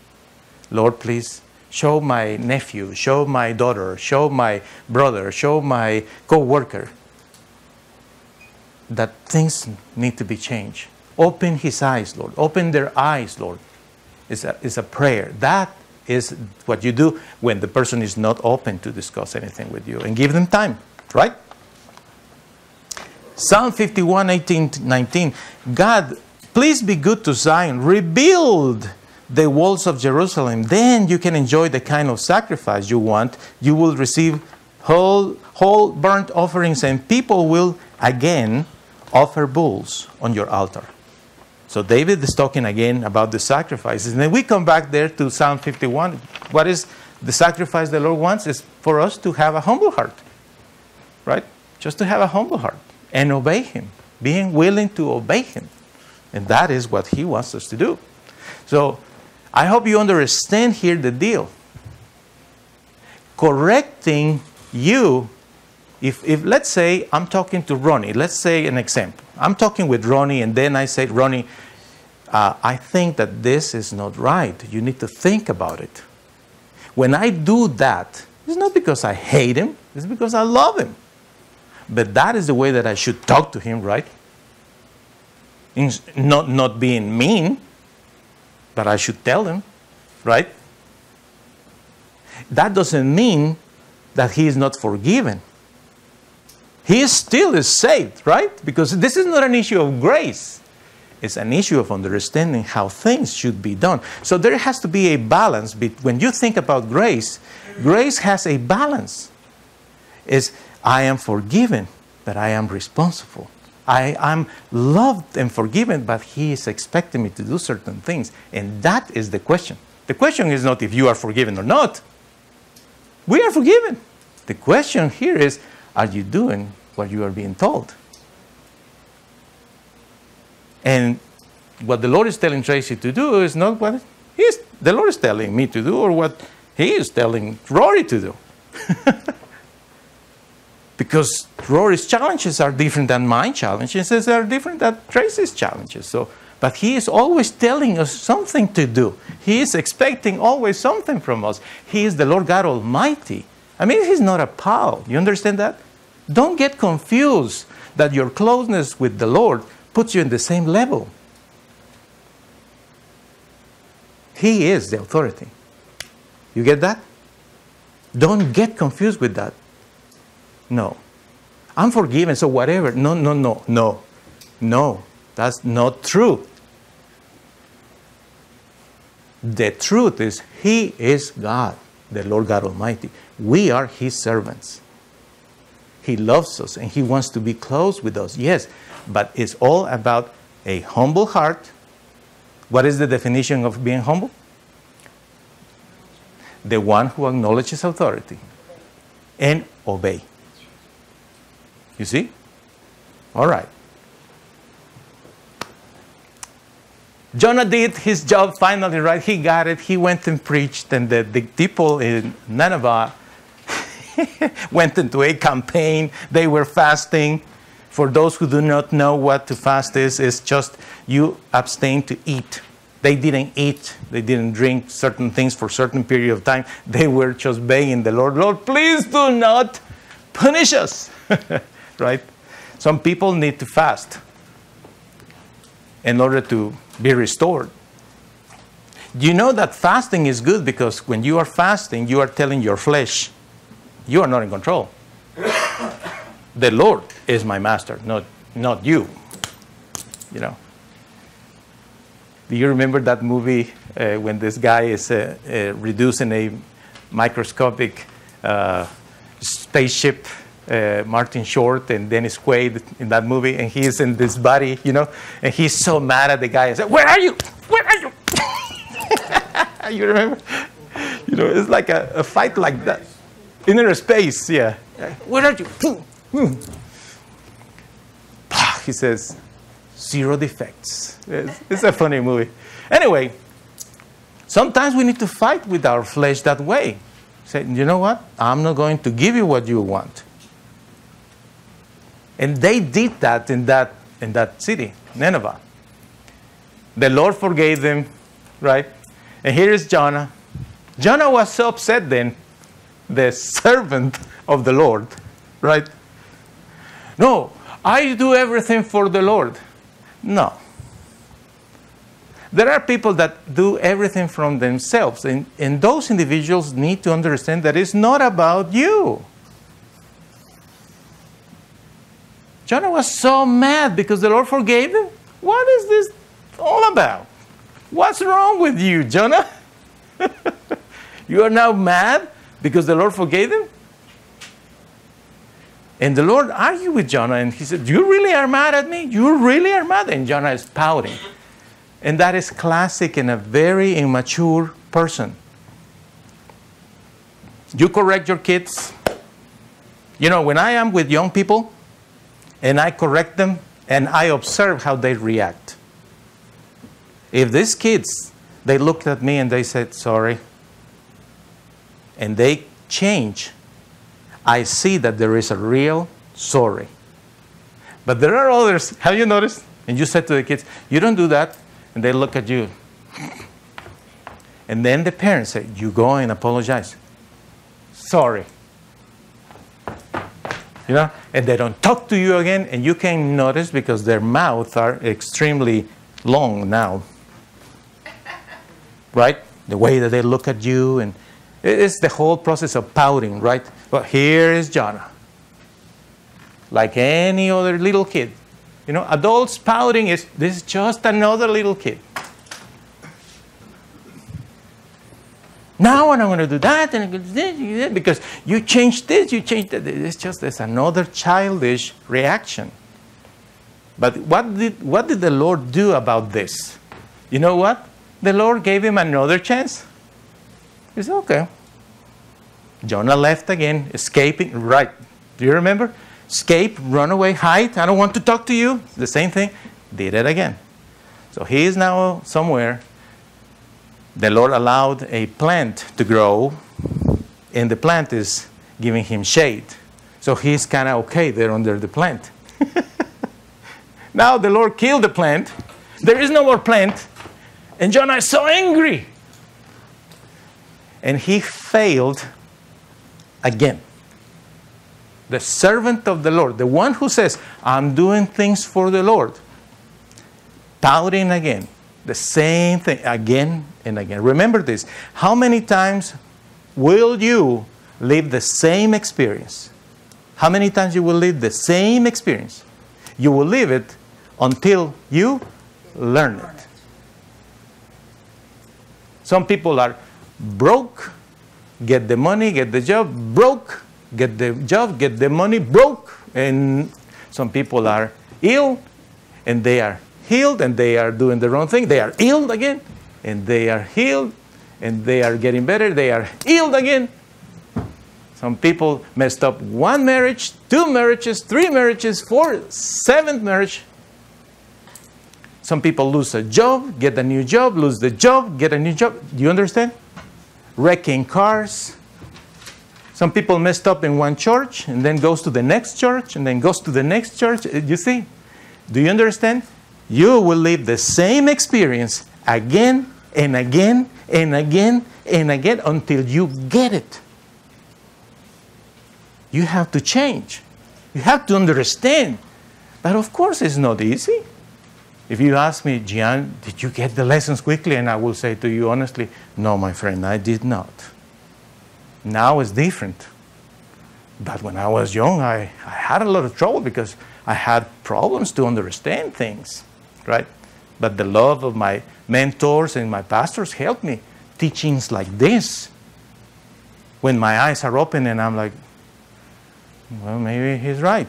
Lord, please show my nephew, show my daughter, show my brother, show my co worker that things need to be changed. Open his eyes, Lord. Open their eyes, Lord. It's a, it's a prayer. That is what you do when the person is not open to discuss anything with you and give them time, right? Psalm 51, 18, 19. God, please be good to Zion. Rebuild the walls of Jerusalem. Then you can enjoy the kind of sacrifice you want. You will receive whole, whole burnt offerings, and people will again offer bulls on your altar. So David is talking again about the sacrifices. And then we come back there to Psalm 51. What is the sacrifice the Lord wants is for us to have a humble heart. Right? Just to have a humble heart and obey him, being willing to obey him. And that is what he wants us to do. So I hope you understand here the deal. Correcting you if, if let's say I'm talking to Ronnie, let's say an example. I'm talking with Ronnie, and then I say, Ronnie, uh, I think that this is not right. You need to think about it. When I do that, it's not because I hate him, it's because I love him. But that is the way that I should talk to him, right? In, not, not being mean, but I should tell him, right? That doesn't mean that he is not forgiven he still is saved, right? Because this is not an issue of grace. It's an issue of understanding how things should be done. So there has to be a balance. When you think about grace, grace has a balance. Is I am forgiven, but I am responsible. I am loved and forgiven, but He is expecting me to do certain things. And that is the question. The question is not if you are forgiven or not. We are forgiven. The question here is are you doing what you are being told? And what the Lord is telling Tracy to do is not what he's, the Lord is telling me to do or what He is telling Rory to do. because Rory's challenges are different than my challenges, they are different than Tracy's challenges. So, but he is always telling us something to do. He is expecting always something from us. He is the Lord God Almighty. I mean, he's not a pal. You understand that? Don't get confused that your closeness with the Lord puts you in the same level. He is the authority. You get that? Don't get confused with that. No. I'm forgiven, so whatever. No, no, no, no. No, that's not true. The truth is, He is God, the Lord God Almighty. We are His servants. He loves us and He wants to be close with us, yes, but it's all about a humble heart. What is the definition of being humble? The one who acknowledges authority and obey. You see? All right. Jonah did his job finally, right? He got it. He went and preached, and the, the people in Nineveh went into a campaign. They were fasting. For those who do not know what to fast is, it's just you abstain to eat. They didn't eat, they didn't drink certain things for a certain period of time. They were just begging the Lord, Lord, please do not punish us. right? Some people need to fast in order to be restored. You know that fasting is good because when you are fasting, you are telling your flesh, you are not in control. the Lord is my master, not, not you. You know. Do you remember that movie uh, when this guy is uh, uh, reducing a microscopic uh, spaceship uh, Martin Short and Dennis Quaid in that movie, and he's in this body, you know, and he's so mad at the guy and said, "Where are you? Where are you?" you remember? You know, it's like a, a fight like that. Inner space, yeah. Where are you? He says, zero defects. It's, it's a funny movie. Anyway, sometimes we need to fight with our flesh that way. Say, you know what? I'm not going to give you what you want. And they did that in that, in that city, Nineveh. The Lord forgave them, right? And here is Jonah. Jonah was so upset then, the servant of the Lord, right? No, I do everything for the Lord. No. There are people that do everything from themselves, and, and those individuals need to understand that it's not about you. Jonah was so mad because the Lord forgave him. What is this all about? What's wrong with you, Jonah? you are now mad because the Lord forgave him? And the Lord argued with Jonah and he said, You really are mad at me? You really are mad? And Jonah is pouting. And that is classic in a very immature person. You correct your kids. You know, when I am with young people, and I correct them and I observe how they react. If these kids, they looked at me and they said, sorry, and they change, I see that there is a real sorry. But there are others, have you noticed? And you said to the kids, you don't do that, and they look at you. And then the parents say, you go and apologize. Sorry you know, and they don't talk to you again, and you can notice because their mouths are extremely long now, right? The way that they look at you, and it's the whole process of pouting, right? But here is Jonah, like any other little kid. You know, adults pouting is this is just another little kid. Now I'm going to do that and this because you change this, you change that. It's just it's another childish reaction. But what did, what did the Lord do about this? You know what? The Lord gave him another chance. He said, okay. Jonah left again, escaping. Right. Do you remember? Escape, run away, hide. I don't want to talk to you. The same thing. Did it again. So he is now somewhere. The Lord allowed a plant to grow, and the plant is giving him shade. So he's kind of okay there under the plant. now the Lord killed the plant. There is no more plant. And Jonah is so angry. And he failed again. The servant of the Lord, the one who says, I'm doing things for the Lord, pouting again. The same thing again and again. Remember this. How many times will you live the same experience? How many times you will live the same experience? You will live it until you learn it. Some people are broke, get the money, get the job, broke, get the job, get the money, broke. And some people are ill and they are healed and they are doing the wrong thing. They are ill again and they are healed and they are getting better. They are healed again. Some people messed up one marriage, two marriages, three marriages, four, seventh marriage. Some people lose a job, get a new job, lose the job, get a new job. Do you understand? Wrecking cars. Some people messed up in one church and then goes to the next church and then goes to the next church. Uh, you see? Do you understand? You will live the same experience again and again and again and again until you get it. You have to change. You have to understand. But of course, it's not easy. If you ask me, Gian, did you get the lessons quickly? And I will say to you honestly, no, my friend, I did not. Now it's different. But when I was young, I, I had a lot of trouble because I had problems to understand things, right? But the love of my mentors and my pastors helped me. Teachings like this, when my eyes are open and I'm like, well, maybe he's right.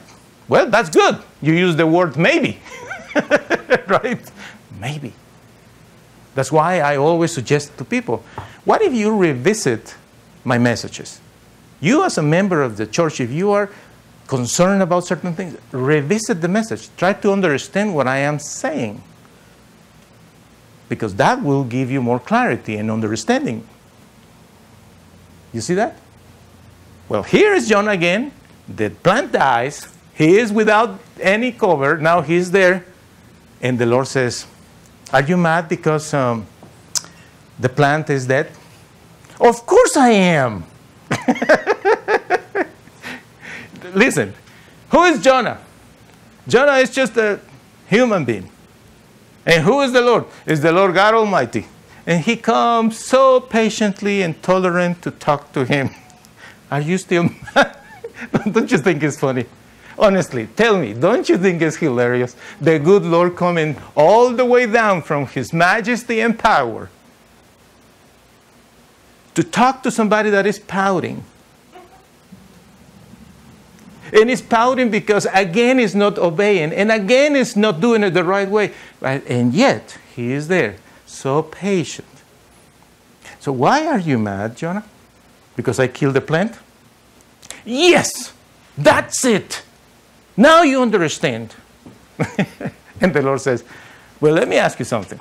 Well, that's good. You use the word maybe. right? Maybe. That's why I always suggest to people what if you revisit my messages? You, as a member of the church, if you are concerned about certain things, revisit the message. Try to understand what I am saying. Because that will give you more clarity and understanding. You see that? Well, here is Jonah again. The plant dies. He is without any cover. Now he's there. And the Lord says, Are you mad because um, the plant is dead? Of course I am. Listen, who is Jonah? Jonah is just a human being. And who is the Lord? Is the Lord God Almighty. And he comes so patiently and tolerant to talk to him. Are you still? Don't you think it's funny? Honestly, tell me, don't you think it's hilarious? The good Lord coming all the way down from His majesty and power to talk to somebody that is pouting. And he's pouting because again he's not obeying, and again he's not doing it the right way. And yet he is there, so patient. So why are you mad, Jonah? Because I killed the plant? Yes, that's it. Now you understand. and the Lord says, Well, let me ask you something.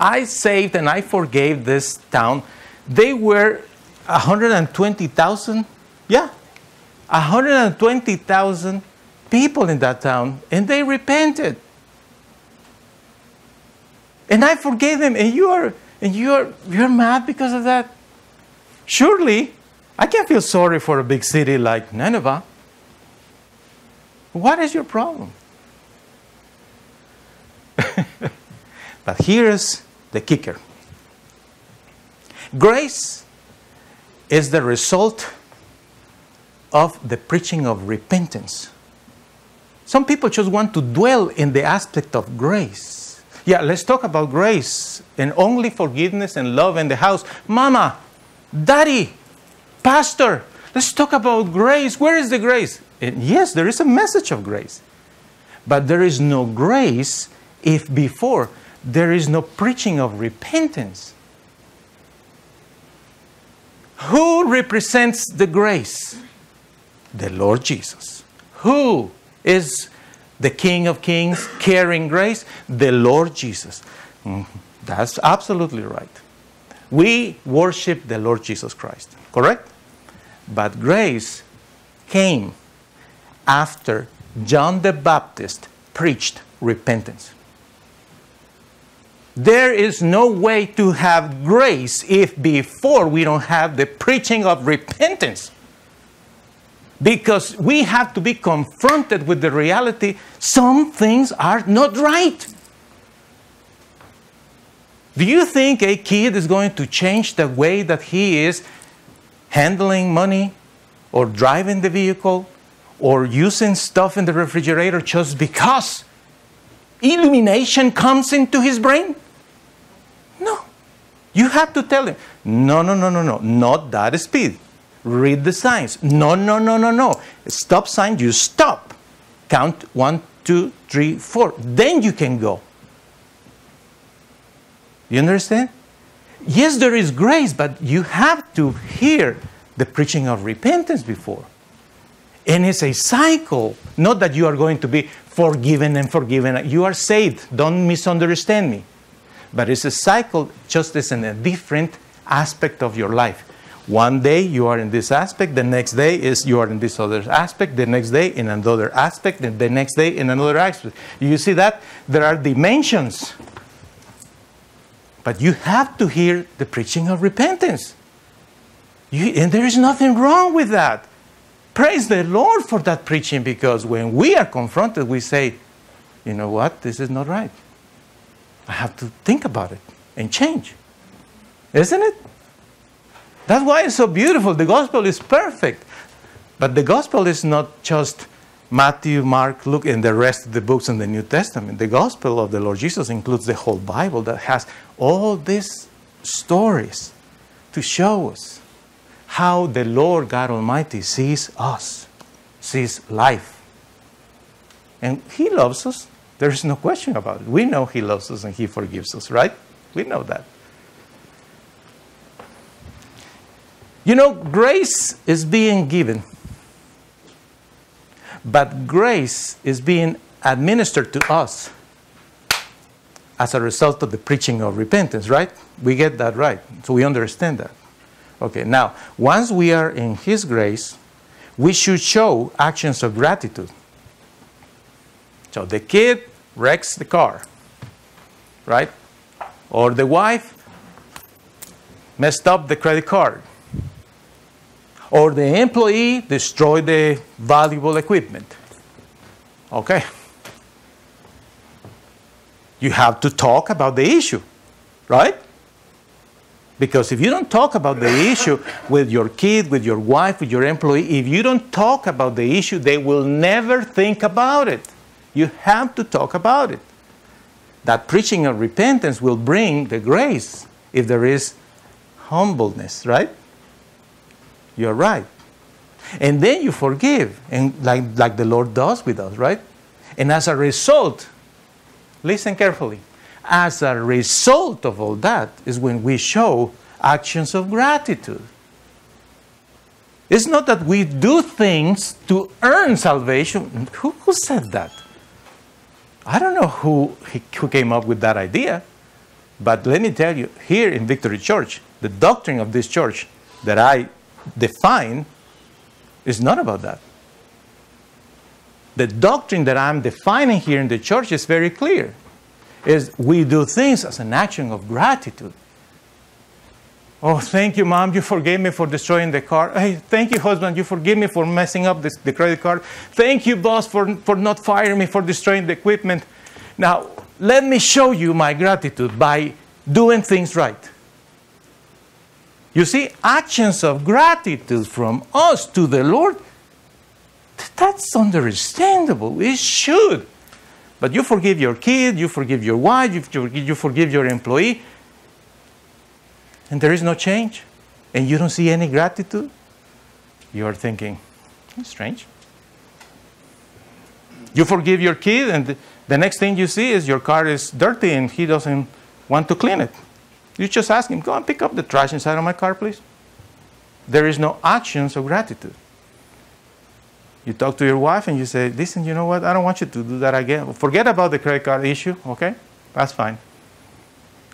I saved and I forgave this town. They were 120,000. Yeah, 120,000 people in that town, and they repented. And I forgave them, and you are and you are you're mad because of that. Surely, I can't feel sorry for a big city like Nineveh. What is your problem? but here's the kicker grace is the result of the preaching of repentance. Some people just want to dwell in the aspect of grace. Yeah, let's talk about grace and only forgiveness and love in the house. Mama, daddy, pastor, let's talk about grace. Where is the grace? And yes, there is a message of grace. But there is no grace if before there is no preaching of repentance. Who represents the grace? The Lord Jesus. Who is the King of Kings, carrying grace, the Lord Jesus. Mm, That's absolutely right. We worship the Lord Jesus Christ, correct? But grace came after John the Baptist preached repentance. There is no way to have grace if before we don't have the preaching of repentance. Because we have to be confronted with the reality some things are not right. Do you think a kid is going to change the way that he is handling money or driving the vehicle or using stuff in the refrigerator just because illumination comes into his brain? No. You have to tell him, no, no, no, no, no, not that speed. Read the signs. No, no, no, no, no. Stop sign, you stop. Count one, two, three, four. Then you can go. You understand? Yes, there is grace, but you have to hear the preaching of repentance before. And it's a cycle, not that you are going to be forgiven and forgiven. You are saved. Don't misunderstand me. But it's a cycle, just as in a different aspect of your life. One day you are in this aspect, the next day is you are in this other aspect, the next day in another aspect, and the next day in another aspect. You see that? There are dimensions. But you have to hear the preaching of repentance. You, and there is nothing wrong with that. Praise the Lord for that preaching because when we are confronted, we say, you know what, this is not right. I have to think about it and change. Isn't it? That's why it's so beautiful. The gospel is perfect. But the gospel is not just Matthew, Mark, Luke, and the rest of the books in the New Testament. The gospel of the Lord Jesus includes the whole Bible that has all these stories to show us how the Lord God Almighty sees us, sees life. And He loves us. There is no question about it. We know He loves us and He forgives us, right? We know that. You know, grace is being given, but grace is being administered to us as a result of the preaching of repentance, right? We get that right. So we understand that. Okay, now, once we are in His grace, we should show actions of gratitude. So the kid wrecks the car, right? Or the wife messed up the credit card. Or the employee destroyed the valuable equipment. Okay. You have to talk about the issue, right? Because if you don't talk about the issue with your kid, with your wife, with your employee, if you don't talk about the issue, they will never think about it. You have to talk about it. That preaching of repentance will bring the grace if there is humbleness, right? You're right. And then you forgive, and like, like the Lord does with us, right? And as a result, listen carefully. As a result of all that is when we show actions of gratitude. It's not that we do things to earn salvation. Who, who said that? I don't know who, who came up with that idea, but let me tell you, here in Victory Church, the doctrine of this church that I define is not about that. The doctrine that I'm defining here in the church is very clear. Is we do things as an action of gratitude. Oh, thank you, mom. You forgave me for destroying the car. Hey, thank you, husband. You forgive me for messing up this, the credit card. Thank you, boss, for, for not firing me for destroying the equipment. Now, let me show you my gratitude by doing things right. You see, actions of gratitude from us to the Lord, that's understandable. It should. But you forgive your kid, you forgive your wife, you, forgive your employee, and there is no change, and you don't see any gratitude, you are thinking, strange. You forgive your kid, and the next thing you see is your car is dirty and he doesn't want to clean it. You just ask him, go and pick up the trash inside of my car, please. There is no actions of gratitude. You talk to your wife and you say, listen, you know what? I don't want you to do that again. Forget about the credit card issue, okay? That's fine.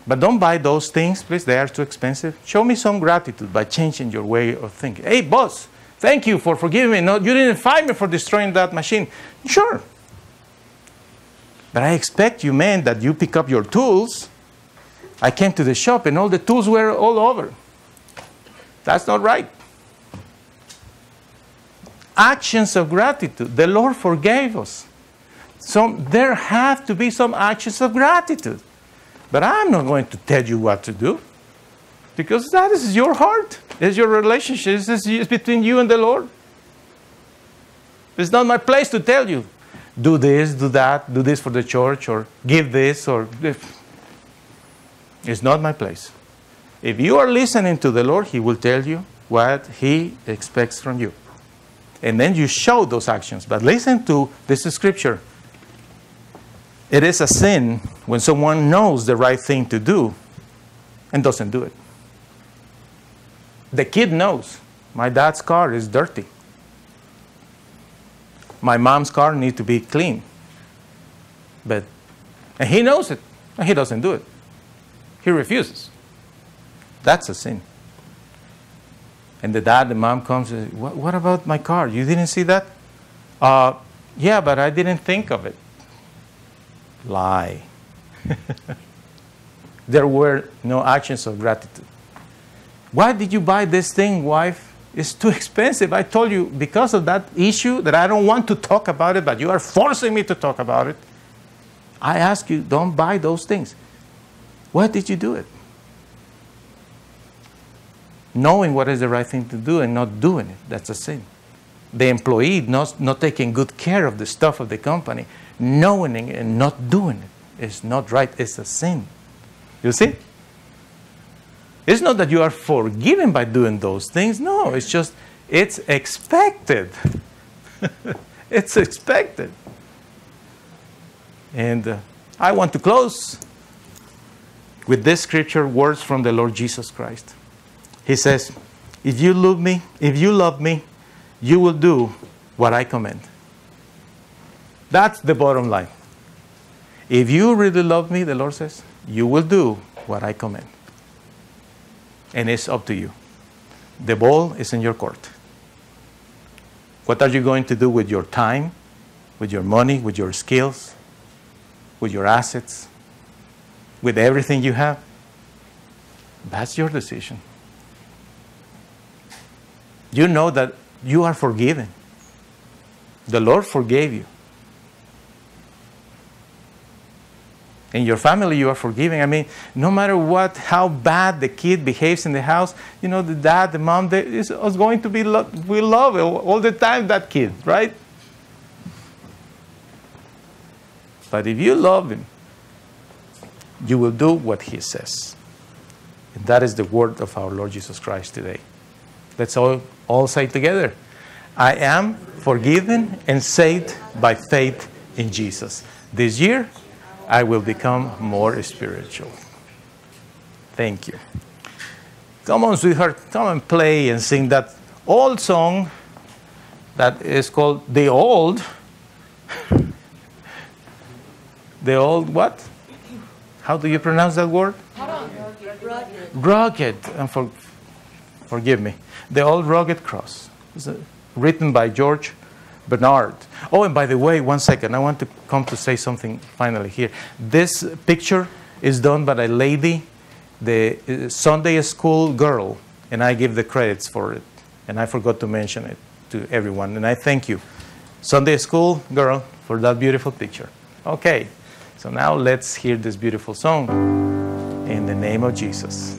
But don't buy those things, please. They are too expensive. Show me some gratitude by changing your way of thinking. Hey, boss, thank you for forgiving me. No, you didn't fire me for destroying that machine. Sure. But I expect you, man, that you pick up your tools. I came to the shop and all the tools were all over. That's not right. Actions of gratitude. The Lord forgave us. So there have to be some actions of gratitude. But I'm not going to tell you what to do because that is your heart, it's your relationship, it's between you and the Lord. It's not my place to tell you, do this, do that, do this for the church, or give this, or. It's not my place. If you are listening to the Lord, He will tell you what He expects from you. And then you show those actions. But listen to this scripture. It is a sin when someone knows the right thing to do and doesn't do it. The kid knows my dad's car is dirty. My mom's car needs to be clean. But and he knows it, and he doesn't do it. He refuses. That's a sin. And the dad, the mom comes and says, what, what about my car? You didn't see that? Uh, yeah, but I didn't think of it. Lie. there were no actions of gratitude. Why did you buy this thing, wife? It's too expensive. I told you because of that issue that I don't want to talk about it, but you are forcing me to talk about it. I ask you, don't buy those things. Why did you do it? Knowing what is the right thing to do and not doing it, that's a sin. The employee not, not taking good care of the stuff of the company knowing it and not doing it is not right. It's a sin. You see? It's not that you are forgiven by doing those things. No, it's just, it's expected. it's expected. And uh, I want to close with this scripture words from the Lord Jesus Christ. He says, If you love me, if you love me, you will do what I command. That's the bottom line. If you really love me, the Lord says, you will do what I command. And it's up to you. The ball is in your court. What are you going to do with your time, with your money, with your skills, with your assets, with everything you have? That's your decision. You know that you are forgiven. The Lord forgave you. in your family you are forgiving. I mean, no matter what, how bad the kid behaves in the house, you know, the dad, the mom, they, is, is going to be, lo- we love all the time that kid, right? But if you love him, you will do what he says. And that is the word of our Lord Jesus Christ today. Let's all, all say together I am forgiven and saved by faith in Jesus. This year, I will become more spiritual. Thank you. Come on, sweetheart, come and play and sing that old song that is called The Old. the Old what? How do you pronounce that word? Rugged. Rugged. And for, forgive me. The Old Rugged Cross. It's written by George Bennard. Oh, and by the way, one second, I want to come to say something finally here. This picture is done by a lady, the uh, Sunday school girl, and I give the credits for it. And I forgot to mention it to everyone, and I thank you, Sunday school girl, for that beautiful picture. Okay, so now let's hear this beautiful song in the name of Jesus.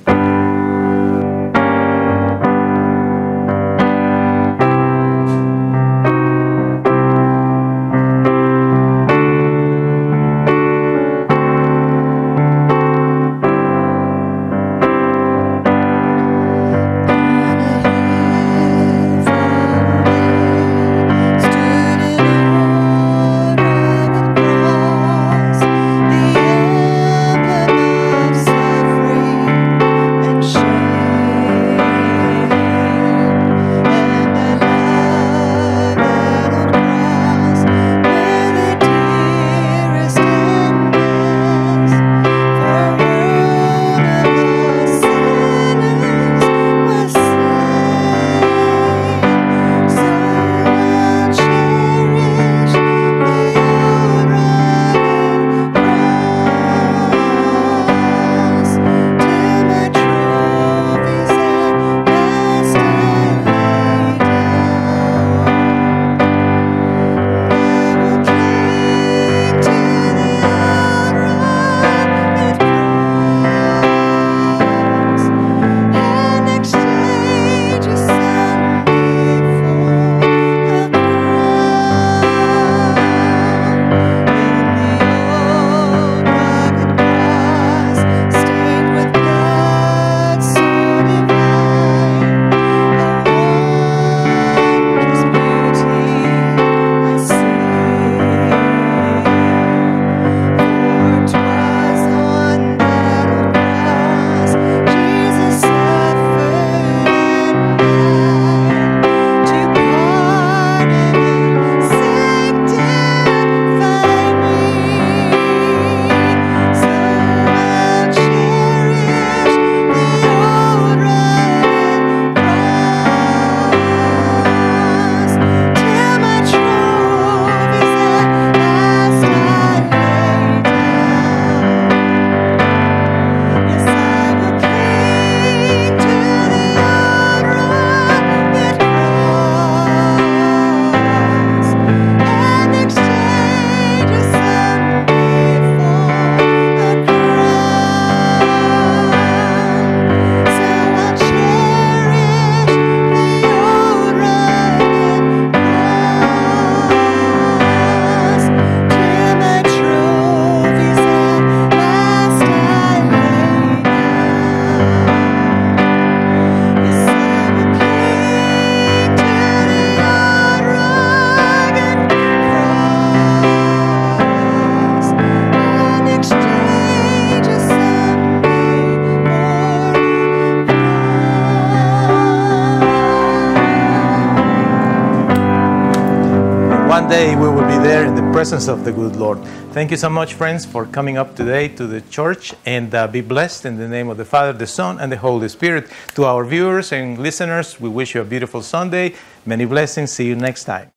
Presence of the good Lord. Thank you so much, friends, for coming up today to the church and uh, be blessed in the name of the Father, the Son, and the Holy Spirit. To our viewers and listeners, we wish you a beautiful Sunday. Many blessings. See you next time.